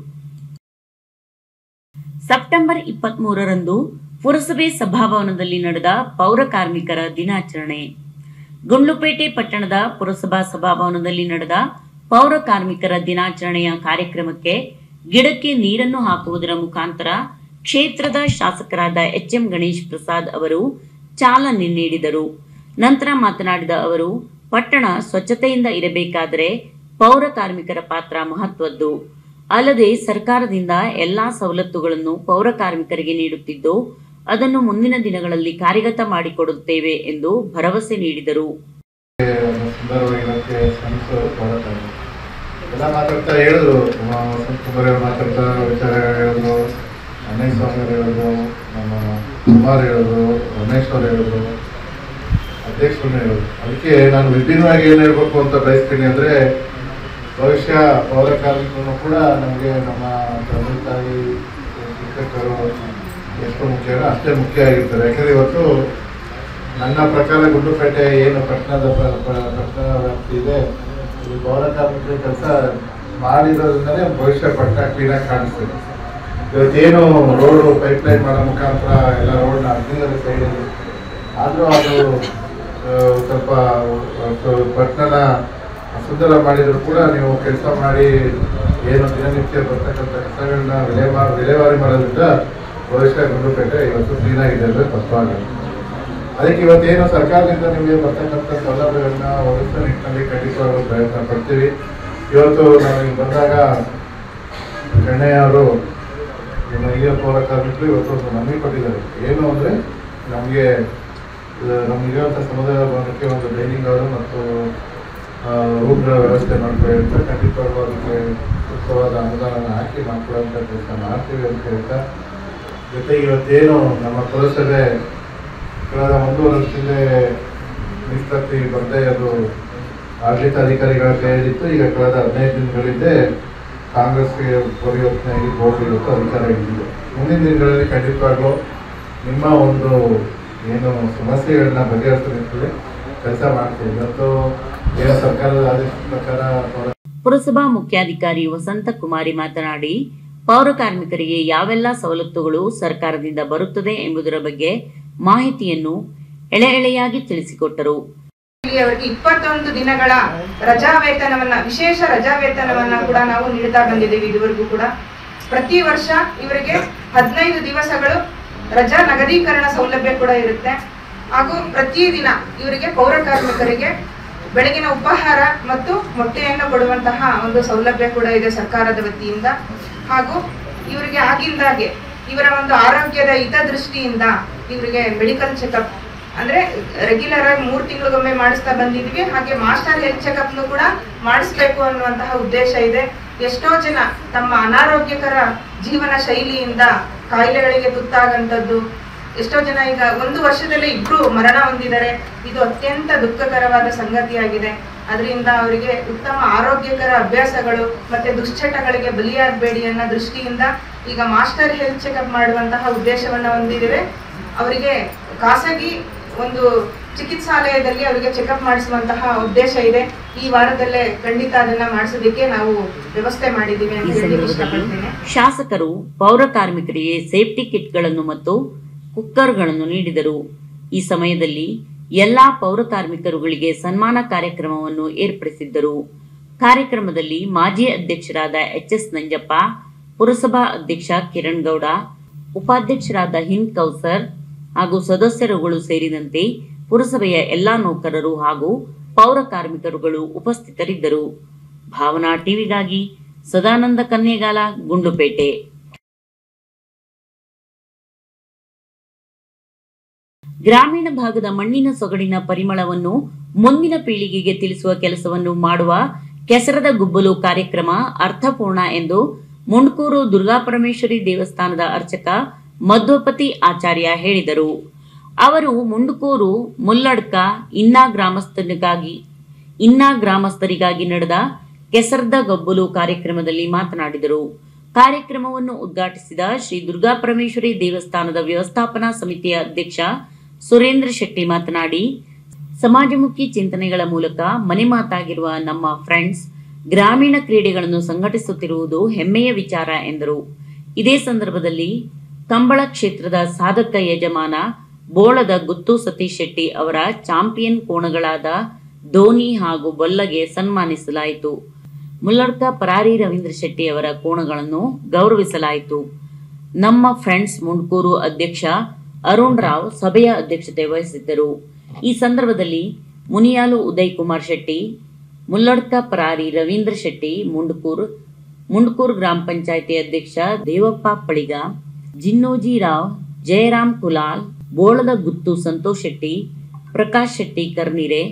ಸೆಪ್ಟೆಂಬರ್ ಇಪ್ಪತ್ತ್ ಮೂರರಂದು ಪುರಸಭೆ ಸಭಾಭವನದಲ್ಲಿ ನಡೆದ ಪೌರ ಕಾರ್ಮಿಕರ ದಿನಾಚರಣೆ. ಗುಂಡ್ಲುಪೇಟೆ ಪಟ್ಟಣದ ಪುರಸಭಾ ಸಭಾಭವನದಲ್ಲಿ ನಡೆದ ಪೌರ ಕಾರ್ಮಿಕರ ದಿನಾಚರಣೆಯ ಕಾರ್ಯಕ್ರಮಕ್ಕೆ ಗಿಡಕ್ಕೆ ನೀರನ್ನು ಹಾಕುವುದರ ಮುಖಾಂತರ ಕ್ಷೇತ್ರದ ಶಾಸಕರಾದ ಎಚ್ ಎಂ ಗಣೇಶ್ ಪ್ರಸಾದ್ ಅವರು ಚಾಲನೆ ನೀಡಿದರು. ನಂತರ ಮಾತನಾಡಿದ ಅವರು, ಪಟ್ಟಣ ಸ್ವಚ್ಛತೆಯಿಂದ ಇರಬೇಕಾದರೆ ಪೌರ ಕಾರ್ಮಿಕರ ಪಾತ್ರ ಮಹತ್ವದ್ದು. ಅಲ್ಲದೆ ಸರ್ಕಾರದಿಂದ ಎಲ್ಲಾ ಸವಲತ್ತುಗಳನ್ನು ಪೌರ ಕಾರ್ಮಿಕರಿಗೆ ನೀಡುತ್ತಿದ್ದು, ಅದನ್ನು ಮುಂದಿನ ದಿನಗಳಲ್ಲಿ ಕಾರ್ಯಗತ ಮಾಡಿಕೊಡುತ್ತೇವೆ ಎಂದು ಭರವಸೆ ನೀಡಿದರು. ಎಲ್ಲ ಮಾತಾಡ್ತಾ ಹೇಳಿದ್ರು ಕುಮಾರ್ ಮಾತಾಡ್ತಾ ವಿಚಾರ ಹೇಳಿದ್ರು ಅನೇಕ ಸ್ವಾಮಿ ಹೇಳಿದ್ರು ನಮ್ಮ ಕುಮಾರ್ ಹೇಳಿದ್ರು ರಮೇಶ್ ಅವ್ರು ಹೇಳಿದ್ರು ಅಧ್ಯಕ್ಷರು ಹೇಳಿದ್ರು ಅದಕ್ಕೆ ನಾನು ವಿಭಿನ್ನವಾಗಿ ಏನು ಹೇಳ್ಬೇಕು ಅಂತ ಬಯಸ್ತೀನಿ ಅಂದರೆ, ಭವಿಷ್ಯ ಪೌರ ಕೂಡ ನಮಗೆ ನಮ್ಮ ತಂದೆ ತಾಯಿ, ಶಿಕ್ಷಕರು ಎಷ್ಟು ಮುಖ್ಯನೋ ಅಷ್ಟೇ ಮುಖ್ಯ ಆಗಿರ್ತಾರೆ. ಯಾಕಂದರೆ ಇವತ್ತು ನನ್ನ ಪ್ರಕಾರ ಗುಂಡುಪೇಟೆ ಏನು ಪಟ್ಟಣದ ಪಟ್ಟಣ ವ್ಯಾಪ್ತಿ ಇದೆ ಈ ಪೌರ ಕಾರ್ಮಿಕರ ಕೆಲಸ ಮಾಡಿರೋದ್ರಿಂದಲೇ ಭವಿಷ್ಯ ಪಟ್ಟ ಕ್ಲೀನಾಗಿ ಕಾಣಿಸ್ತದೆ. ಇವತ್ತೇನು ರೋಡು ಪೈಪ್ಲೈನ್ ಮಾಡೋ ಮುಖಾಂತರ ಎಲ್ಲ ರೋಡ್ನ ಅರ್ಜಿನಲ್ಲಿ ಸೈಡಲ್ಲಿ ಆದರೂ ಅದು ಸ್ವಲ್ಪ ಪಟ್ಟಣ ಸುಂದರ ಮಾಡಿದರೂ ಕೂಡ ನೀವು ಕೆಲಸ ಮಾಡಿ ಏನು ದಿನನಿತ್ಯ ಬರ್ತಕ್ಕಂಥ ಕೆಲಸಗಳನ್ನ ವಿಲೆ ಮಾ ವಿಲೇವಾರಿ ಮಾಡೋದ್ರಿಂದ ಭವಿಷ್ಯ ಗುಂಡುಪೇಟೆ ಇವತ್ತು ಕ್ಲೀನಾಗಿದೆ ಅಂದರೆ ತಪ್ಪಾಗಲ್ಲ. ಅದಕ್ಕೆ ಇವತ್ತೇನು ಸರ್ಕಾರದಿಂದ ನಿಮಗೆ ಬರ್ತಕ್ಕಂಥ ಸೌಲಭ್ಯಗಳನ್ನ ಒದಗಿಸೋ ನಿಟ್ಟಿನಲ್ಲಿ ಖಂಡಿತವಾಗಲು ಪ್ರಯತ್ನ ಪಡ್ತೀವಿ. ಇವತ್ತು ಇಲ್ಲಿ ಬಂದಾಗ ಅವರು ಹಿರಿಯ ಪೌರ ಕಾರ್ಮಿಕರು ಇವತ್ತು ಒಂದು ಮನವಿ ಕೊಟ್ಟಿದ್ದಾರೆ. ಏನು ಅಂದರೆ ನಮಗೆ ನಮಗಿರುವಂಥ ಸಮುದಾಯ ಭವನಕ್ಕೆ ಒಂದು ಡೈನಿಂಗ್ ಅವರು ಮತ್ತು ರೂಮ್ಗಳ ವ್ಯವಸ್ಥೆ ಮಾಡ್ಕೊಳ್ಳಿ ಅಂತ ಖಂಡಿತವಾಗ ಅದಕ್ಕೆ ಸೂಕ್ತವಾದ ಅನುದಾನ ಹಾಕಿ ಮಾಡ್ಕೊಳ್ಳುವಂಥ ಕೆಲಸ ಮಾಡ್ತೀವಿ ಅಂತ ಹೇಳ್ತಾ, ಜೊತೆಗೆ ಇವತ್ತೇನು ನಮ್ಮ ಪುರಸಭೆ ಕಳೆದ ಒಂದೂವರೆ ವರ್ಷದಿಂದ ನಿಷ್ಪತ್ತಿ ಬಂದೆ ಅದು ಆಡಳಿತ ಅಧಿಕಾರಿಗಳ ಕೈಯಲ್ಲಿತ್ತು. ಈಗ ಕಳೆದ ಹದಿನೈದು ದಿನಗಳಿಂದ ಕಾಂಗ್ರೆಸ್ಗೆ ಪರಿವರ್ತನೆಯಾಗಿ ಬೋರ್ಡ್ ಇವತ್ತು ಅಧಿಕಾರ ಹಿಡಿದಿದೆ. ಮುಂದಿನ ದಿನಗಳಲ್ಲಿ ಖಂಡಿತವಾಗ್ಲೂ ನಿಮ್ಮ ಒಂದು ಏನು ಸಮಸ್ಯೆಗಳನ್ನ ನಿಟ್ಟಿನಲ್ಲಿ ಕೆಲಸ ಮಾಡ್ತೀವಿ. ಇವತ್ತು ಏನು ಸರ್ಕಾರದ ಆದೇಶದ ಪ್ರಕಾರ ಪೌರ ಪುರಸಭಾ ಮುಖ್ಯಾಧಿಕಾರಿ ವಸಂತ ಕುಮಾರಿ ಮಾತನಾಡಿ, ಪೌರ ಕಾರ್ಮಿಕರಿಗೆ ಯಾವೆಲ್ಲ ಸವಲತ್ತುಗಳು ಸರ್ಕಾರದಿಂದ ಬರುತ್ತದೆ ಎಂಬುದರ ಬಗ್ಗೆ ಮಾಹಿತಿಯನ್ನು ಎಳೆ ಎಳೆಯಾಗಿ ತಿಳಿಸಿಕೊಟ್ಟರು. ಅವರಿಗೆ ಇಪ್ಪತ್ತೊಂದು ದಿನಗಳ ರಜಾ ವೇತನವನ್ನ, ವಿಶೇಷ ರಜಾ ವೇತನವನ್ನ ಕೂಡ ನಾವು ನೀಡ್ತಾ ಬಂದಿದ್ದೀವಿ ಇದುವರೆಗೂ ಕೂಡ. ಪ್ರತಿ ವರ್ಷ ಇವರಿಗೆ ಹದಿನೈದು ದಿವಸಗಳು ರಜಾ ನಗದೀಕರಣ ಸೌಲಭ್ಯ ಕೂಡ ಇರುತ್ತೆ. ಹಾಗೂ ಪ್ರತಿದಿನ ಇವರಿಗೆ ಪೌರ ಕಾರ್ಮಿಕರಿಗೆ ಬೆಳಗಿನ ಉಪಹಾರ ಮತ್ತು ಮೊಟ್ಟೆಯನ್ನು ಕೊಡುವಂತಹ ಒಂದು ಸೌಲಭ್ಯ ಕೂಡ ಇದೆ ಸರ್ಕಾರದ ವತಿಯಿಂದ. ಹಾಗೂ ಇವರಿಗೆ ಆಗಿಂದಾಗೆ ಇವರ ಒಂದು ಆರೋಗ್ಯದ ಹಿತದೃಷ್ಟಿಯಿಂದ ಇವರಿಗೆ ಮೆಡಿಕಲ್ ಚೆಕಪ್ ಅಂದ್ರೆ ರೆಗ್ಯುಲರ್ ಆಗಿ ಮೂರು ತಿಂಗಳಿಗೊಮ್ಮೆ ಮಾಡಿಸ್ತಾ ಬಂದಿದ್ವಿ. ಹಾಗೆ ಮಾಸ್ಟರ್ ಹೆಲ್ತ್ ಚೆಕಪ್ ಕೂಡ ಮಾಡಿಸ್ಬೇಕು ಅನ್ನುವಂತಹ ಉದ್ದೇಶ ಇದೆ. ಎಷ್ಟೋ ಜನ ತಮ್ಮ ಅನಾರೋಗ್ಯಕರ ಜೀವನ ಶೈಲಿಯಿಂದ ಕಾಯಿಲೆಗಳಿಗೆ ತುತ್ತಾಗಂಥದ್ದು. ಎಷ್ಟೋ ಜನ ಈಗ ಒಂದು ವರ್ಷದಲ್ಲಿ ಇಬ್ರು ಮರಣ ಹೊಂದಿದ್ದಾರೆ. ಇದು ಅತ್ಯಂತ ದುಃಖಕರವಾದ ಸಂಗತಿಯಾಗಿದೆ. ಅದರಿಂದ ಅವರಿಗೆ ಉತ್ತಮ ಆರೋಗ್ಯಕರ ಅಭ್ಯಾಸಗಳು ಮತ್ತೆ ದುಶ್ಚಟಗಳಿಗೆ ಬಲಿಯಾಗಬೇಡಿ ಅನ್ನೋ ದೃಷ್ಟಿಯಿಂದ ಈಗ ಮಾಸ್ಟರ್ ಹೆಲ್ತ್ ಚೆಕಪ್ ಮಾಡುವಂತಹ ಉದ್ದೇಶವನ್ನ ಹೊಂದಿದ್ದೇವೆ. ಅವರಿಗೆ ಖಾಸಗಿ ಒಂದು ಚಿಕಿತ್ಸಾಲಯದಲ್ಲಿ ಅವರಿಗೆ ಚೆಕಪ್ ಮಾಡಿಸುವಂತಹ ಉದ್ದೇಶ ಇದೆ. ಈ ವಾರದಲ್ಲೇ ಖಂಡಿತ ಅದನ್ನ ಮಾಡಿಸೋದಕ್ಕೆ ನಾವು ವ್ಯವಸ್ಥೆ ಮಾಡಿದ್ದೀವಿ ಅಂತ ಹೇಳಿ ಇಷ್ಟಪಡ್ತೇನೆ. ಶಾಸಕರು ಪೌರ ಕಾರ್ಮಿಕರಿಗೆ ಸೇಫ್ಟಿ ಕಿಟ್ಗಳನ್ನು ಮತ್ತು ಕುಕ್ಕರ್ಗಳನ್ನು ನೀಡಿದರು. ಈ ಸಮಯದಲ್ಲಿ ಎಲ್ಲಾ ಪೌರ ಕಾರ್ಮಿಕರುಗಳಿಗೆ ಸನ್ಮಾನ ಕಾರ್ಯಕ್ರಮವನ್ನು ಏರ್ಪಡಿಸಿದ್ದರು. ಕಾರ್ಯಕ್ರಮದಲ್ಲಿ ಮಾಜಿ ಅಧ್ಯಕ್ಷರಾದ ಎಚ್ ಎಸ್ ನಂಜಪ್ಪ, ಪುರಸಭಾ ಅಧ್ಯಕ್ಷ ಕಿರಣ್ ಗೌಡ, ಉಪಾಧ್ಯಕ್ಷರಾದ ಹಿಂದ್ ಕೌಸರ್ ಹಾಗೂ ಸದಸ್ಯರುಗಳು ಸೇರಿದಂತೆ ಪುರಸಭೆಯ ಎಲ್ಲಾ ನೌಕರರು ಹಾಗೂ ಪೌರ ಕಾರ್ಮಿಕರುಗಳು ಉಪಸ್ಥಿತರಿದ್ದರು. ಭಾವನಾ ಟಿವಿಗಾಗಿ ಸದಾನಂದ ಕನ್ನೇಗಾಲ ಗುಂಡ್ಲುಪೇಟೆ ಗ್ರಾಮೀಣ ಭಾಗದ ಮಣ್ಣಿನ ಸೊಗಡಿನ ಪರಿಮಳವನ್ನು ಮುಂದಿನ ಪೀಳಿಗೆಗೆ ತಿಳಿಸುವ ಕೆಲಸವನ್ನು ಮಾಡುವ ಕೆಸರದ ಗುಬ್ಬಲು ಕಾರ್ಯಕ್ರಮ ಅರ್ಥಪೂರ್ಣ ಎಂದು ಮುಂಡ್ಕೂರು ದುರ್ಗಾಪರಮೇಶ್ವರಿ ದೇವಸ್ಥಾನದ ಅರ್ಚಕ ಮಧ್ವಪತಿ ಆಚಾರ್ಯ ಹೇಳಿದರು. ಅವರು ಮುಂಡ್ಕೂರು ಮುಲ್ಲಡ್ಕ, ಇನ್ನಾ ಗ್ರಾಮಸ್ಥರಿಗಾಗಿ ಇನ್ನಾ ಗ್ರಾಮಸ್ಥರಿಗಾಗಿ ನಡೆದ ಕೆಸರದ ಗಬ್ಬಲು ಕಾರ್ಯಕ್ರಮದಲ್ಲಿ ಮಾತನಾಡಿದರು. ಕಾರ್ಯಕ್ರಮವನ್ನು ಉದ್ಘಾಟಿಸಿದ ಶ್ರೀ ದುರ್ಗಾಪರಮೇಶ್ವರಿ ದೇವಸ್ಥಾನದ ವ್ಯವಸ್ಥಾಪನಾ ಸಮಿತಿಯ ಅಧ್ಯಕ್ಷ ಸುರೇಂದ್ರ ಶೆಟ್ಟಿ ಮಾತನಾಡಿ, ಸಮಾಜಮುಖಿ ಚಿಂತನೆಗಳ ಮೂಲಕ ಮನೆ ಮಾತಾಗಿರುವ ನಮ್ಮ ಫ್ರೆಂಡ್ಸ್ ಗ್ರಾಮೀಣ ಕ್ರೀಡೆಗಳನ್ನು ಸಂಘಟಿಸುತ್ತಿರುವುದು ಹೆಮ್ಮೆಯ ವಿಚಾರ ಎಂದರು. ಇದೇ ಸಂದರ್ಭದಲ್ಲಿ ಕಂಬಳ ಕ್ಷೇತ್ರದ ಸಾಧಕ ಯಜಮಾನ ಬೋಳದ ಗುತ್ತು ಸತೀಶ್ ಶೆಟ್ಟಿ ಅವರ ಚಾಂಪಿಯನ್ ಕೋಣಗಳಾದ ಧೋನಿ ಹಾಗೂ ಬೊಲ್ಲಗೆ ಸನ್ಮಾನಿಸಲಾಯಿತು. ಮುಲ್ಲಡ್ಕ ಪರಾರಿ ರವೀಂದ್ರ ಶೆಟ್ಟಿ ಅವರ ಕೋಣಗಳನ್ನು ಗೌರವಿಸಲಾಯಿತು. ನಮ್ಮ ಫ್ರೆಂಡ್ಸ್ ಮುಂಡ್ಕೂರು ಅಧ್ಯಕ್ಷ ಅರುಣ್ ರಾವ್ ಸಭೆಯ ಅಧ್ಯಕ್ಷತೆ ವಹಿಸಿದ್ದರು. ಈ ಸಂದರ್ಭದಲ್ಲಿ ಮುನಿಯಾಲು ಉದಯ್ ಕುಮಾರ್ ಶೆಟ್ಟಿ, ಮುಲ್ಲಡ್ಕ ಪರಾರಿ ರವೀಂದ್ರ ಶೆಟ್ಟಿ, ಮುಂಡ್ಕೂರ್ ಮುಂಡ್ಕೂರ್ ಗ್ರಾಮ ಪಂಚಾಯಿತಿ ಅಧ್ಯಕ್ಷ ದೇವಪ್ಪ ಪಳಿಗ, ಜಿನ್ನೋಜಿ ರಾವ್ ಜಯರಾಮ್ ಕುಲಾಲ್, ಬೋಳದ ಗುತ್ತು ಸಂತೋಷ್ ಶೆಟ್ಟಿ, ಪ್ರಕಾಶ್ ಶೆಟ್ಟಿ ಕರ್ನಿರೆ,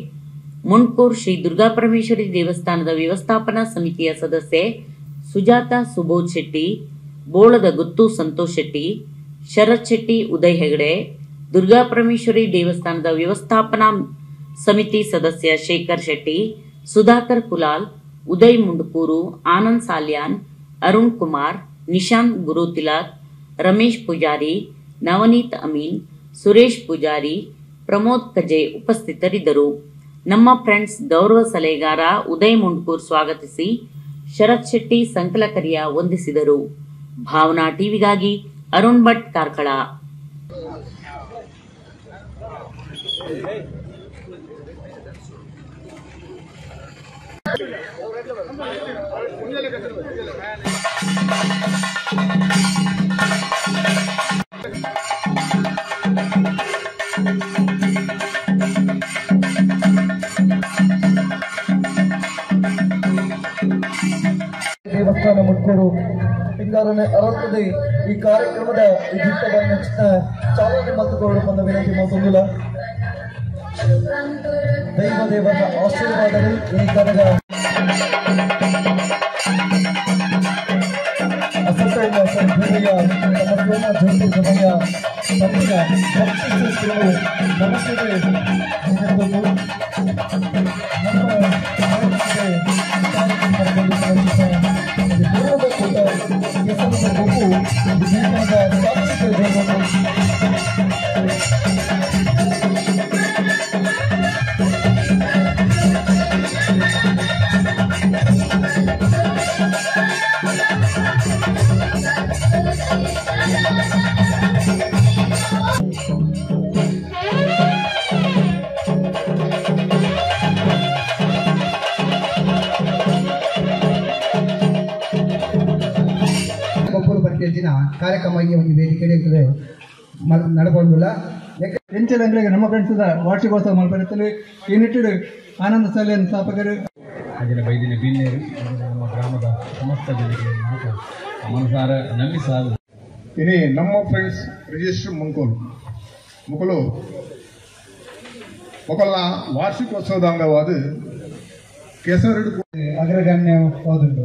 ಮುಂಡ್ಕೂರ್ ಶ್ರೀ ದುರ್ಗಾಪರಮೇಶ್ವರಿ ದೇವಸ್ಥಾನದ ವ್ಯವಸ್ಥಾಪನಾ ಸಮಿತಿಯ ಸದಸ್ಯೆ ಸುಜಾತ ಸುಬೋಧ್ ಶೆಟ್ಟಿ, ಬೋಳದ ಗುತ್ತು ಸಂತೋಷ್ ಶೆಟ್ಟಿ ಶರತ್ ಶೆಟ್ಟಿ, ಉದಯ್ ಹೆಗಡೆ ದುರ್ಗಾಪರಮೇಶ್ವರಿ ದೇವಸ್ಥಾನದ ವ್ಯವಸ್ಥಾಪನಾ ಸಮಿತಿ ಸದಸ್ಯ ಶೇಖರ್ ಶೆಟ್ಟಿ, ಸುಧಾಕರ್ ಕುಲಾಲ್, ಉದಯ್ ಮುಂಡ್ಕೂರು, ಆನಂದ್ ಸಾಲ್ಯಾನ್, ಅರುಣ್ ಕುಮಾರ್, ನಿಶಾಂತ್ ಗುರುತಿಲಾತ್ ರಮೇಶ್ ಪೂಜಾರಿ, ನವನೀತ್ ಅಮೀನ್, ಸುರೇಶ್ ಪೂಜಾರಿ, ಪ್ರಮೋದ್ ಕಜೆ ಉಪಸ್ಥಿತರಿದ್ದರು. ನಮ್ಮ ಫ್ರೆಂಡ್ಸ್ ಗೌರವ ಸಲಹೆಗಾರ ಉದಯ್ ಮುಂಡ್ಕೂರ್ ಸ್ವಾಗತಿಸಿ ಶರತ್ ಶೆಟ್ಟಿ ಸಂಕಲಕರಿಯ ವಂದಿಸಿದರು. ಭಾವನಾ ಟಿವಿಗಾಗಿ ಅರುಣ್ ಭಟ್ ಕಾರ್ಕಳ ದೇವಸ್ಥಾನ ಹಿಂಗಾರನೆ ಅರಳುತ್ತದೆ ಈ ಕಾರ್ಯಕ್ರಮದ ವಿದ್ಯುಕ್ತವಾಗಿ ನೆಚ್ಚಿನ ಚಾಲನೆ ಮತ್ತುಕೊಂಡು ಬಂದ ವಿನಂತಿ ಮತ್ತೊಂದಿಲ್ಲ ದೈವ ದೇವರ ಆಶೀರ್ವಾದಗಳು ಈ ಕರಗ ಅಸತೋಮ ಸಂಭೂಯ ತಮಸೋಮ ಜ್ಯೋತಿ ಸಮಯ ತಮಿಳ ಭಕ್ತಿ ಸೂತ್ರವು ನಮಸ್ತೆ ಪಂಚಾಯತಿನ ಕಾರ್ಯಕ್ರಮವಾಗಿ ಒಂದು ವೇದಿಕೆ ಇರ್ತದೆ ನಡ್ಕೊಂಡಿಲ್ಲ ಎಂಚಿನ ಅಂಗಡಿಗೆ ನಮ್ಮ ಫ್ರೆಂಡ್ಸ್ ವಾರ್ಷಿಕೋತ್ಸವ ಮಲ್ಪಡುತ್ತೇವೆ ಈ ನಿಟ್ಟಿಡು ಆನಂದ ಶಾಲೆಯನ್ನು ಸ್ಥಾಪಕರು. ಹಾಗೆಯೇ ಬೈದಿನ ಬೀನೇರು ನಮ್ಮ ಗ್ರಾಮದ ಸಮಸ್ತ ಜನರಿಗೆ ಮಾತು ಮನಸಾರ ನಂಬಿ ಸಾಲು ಇನಿ ನಮ್ಮ ಫ್ರೆಂಡ್ಸ್ ರಿಜಿಸ್ಟರ್ ಮುಂಕೋಲು. ಮುಕುಲು ಮೊಕಲ್ನ ವಾರ್ಷಿಕೋತ್ಸವದ ಅಂಗವಾದ ಕೆಸರಡು ಅಗ್ರಗಣ್ಯ ಹೋದುಂಟು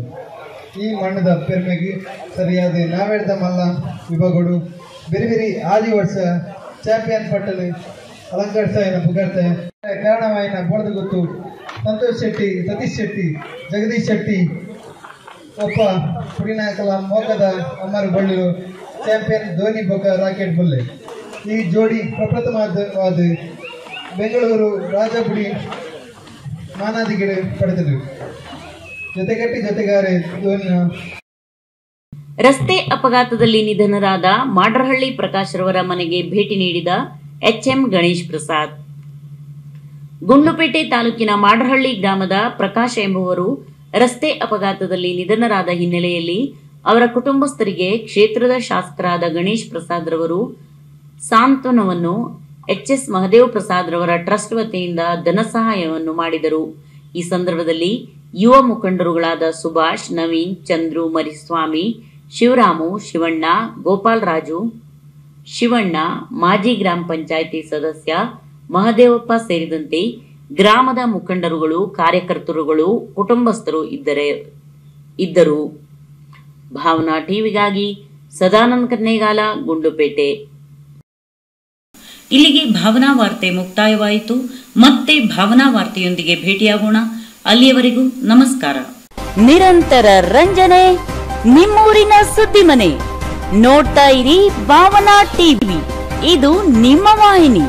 ಈ ಮಣ್ಣದ ಪೆರ್ಮೆಗೆ ಸರಿಯಾದ ನಾವೆಡ್ದ ಮಲ್ಲ ವಿಭಾಗಗಳು ಬೇರೆ ಬೇರೆ ಆದಿ ವರ್ಷ, ಚಾಂಪಿಯನ್ ಪಟ್ಟಲು ಅಲಂಕರಿಸಾಯಿನ ಪುಗರ್ತೆ ಕಾರಣವಾಯಿನ ಬೋಳದ ಗೊತ್ತು. ಸಂತೋಷ್ ಶೆಟ್ಟಿ, ಸತೀಶ್ ಶೆಟ್ಟಿ, ಜಗದೀಶ್ ಶೆಟ್ಟಿ. ಒಪ್ಪ ಪುಡಿನಾಯಕಲ ಮೋಕದ ಅಮರ್ ಬಳ್ಳಿರು, ಚಾಂಪಿಯನ್ ಧೋನಿ ಬೊಕ್ಕ ರಾಕೆಟ್ ಬುಲ್ಲೆ. ಈ ಜೋಡಿ ಪ್ರಪ್ರಥಮವಾದ ಬೆಂಗಳೂರು ರಾಜಪುಡಿ ಮಾನಾದಿಗಿಡ ಪಡೆದರು ರಸ್ತೆ ಅಪಘಾತದಲ್ಲಿ ನಿಧನರಾದ ಮಾಡರಹಳ್ಳಿ ಪ್ರಕಾಶ್ ರವರ ಮನೆಗೆ ಭೇಟಿ ನೀಡಿದ ಎಚ್ಎಂ ಗಣೇಶ್ ಪ್ರಸಾದ್. ಗುಂಡ್ಲುಪೇಟೆ ತಾಲೂಕಿನ ಮಾಡ್ರಹಳ್ಳಿ ಗ್ರಾಮದ ಪ್ರಕಾಶ್ ಎಂಬುವರು ರಸ್ತೆ ಅಪಘಾತದಲ್ಲಿ ನಿಧನರಾದ ಹಿನ್ನೆಲೆಯಲ್ಲಿ ಅವರ ಕುಟುಂಬಸ್ಥರಿಗೆ ಕ್ಷೇತ್ರದ ಶಾಸಕರಾದ ಗಣೇಶ್ ಪ್ರಸಾದ್ ರವರು ಸಾಂತ್ವನವನ್ನು ಎಚ್ಎಸ್ ಮಹದೇವ್ ಪ್ರಸಾದ್ ರವರ ಟ್ರಸ್ಟ್ ವತಿಯಿಂದ ಧನ ಸಹಾಯವನ್ನು ಮಾಡಿದರು. ಈ ಸಂದರ್ಭದಲ್ಲಿ ಯುವ ಮುಖಂಡರುಗಳಾದ ಸುಭಾಷ್, ನವೀನ್, ಚಂದ್ರು, ಮರಿಸ್ವಾಮಿ, ಶಿವರಾಮು, ಶಿವಣ್ಣ, ಗೋಪಾಲ್ ರಾಜು, ಶಿವಣ್ಣ, ಮಾಜಿ ಗ್ರಾಮ ಪಂಚಾಯಿತಿ ಸದಸ್ಯ ಮಹದೇವಪ್ಪ ಸೇರಿದಂತೆ ಗ್ರಾಮದ ಮುಖಂಡರುಗಳು, ಕಾರ್ಯಕರ್ತರುಗಳು, ಕುಟುಂಬಸ್ಥರು ಇದ್ದರೆ ಇದ್ದರು. ಭಾವನಾ ಟಿವಿಗಾಗಿ ಸದಾನಂದ ಕನ್ನೇಗಾಲ ಗುಂಡ್ಲುಪೇಟೆ. ಇಲ್ಲಿಗೆ ಭಾವನಾ ವಾರ್ತೆ ಮುಕ್ತಾಯವಾಯಿತು. ಮತ್ತೆ ಭಾವನಾ ವಾರ್ತೆಯೊಂದಿಗೆ ಭೇಟಿಯಾಗೋಣ. ಅಲ್ಲಿಯವರೆಗೂ ನಮಸ್ಕಾರ. ನಿರಂತರ ರಂಜನೆ ನಿಮ್ಮೂರಿನ ಸುದ್ದಿ ಮನೆ ನೋಡ್ತಾ ಇರಿ ಭಾವನಾ ಟಿವಿ. ಇದು ನಿಮ್ಮ ವಾಹಿನಿ.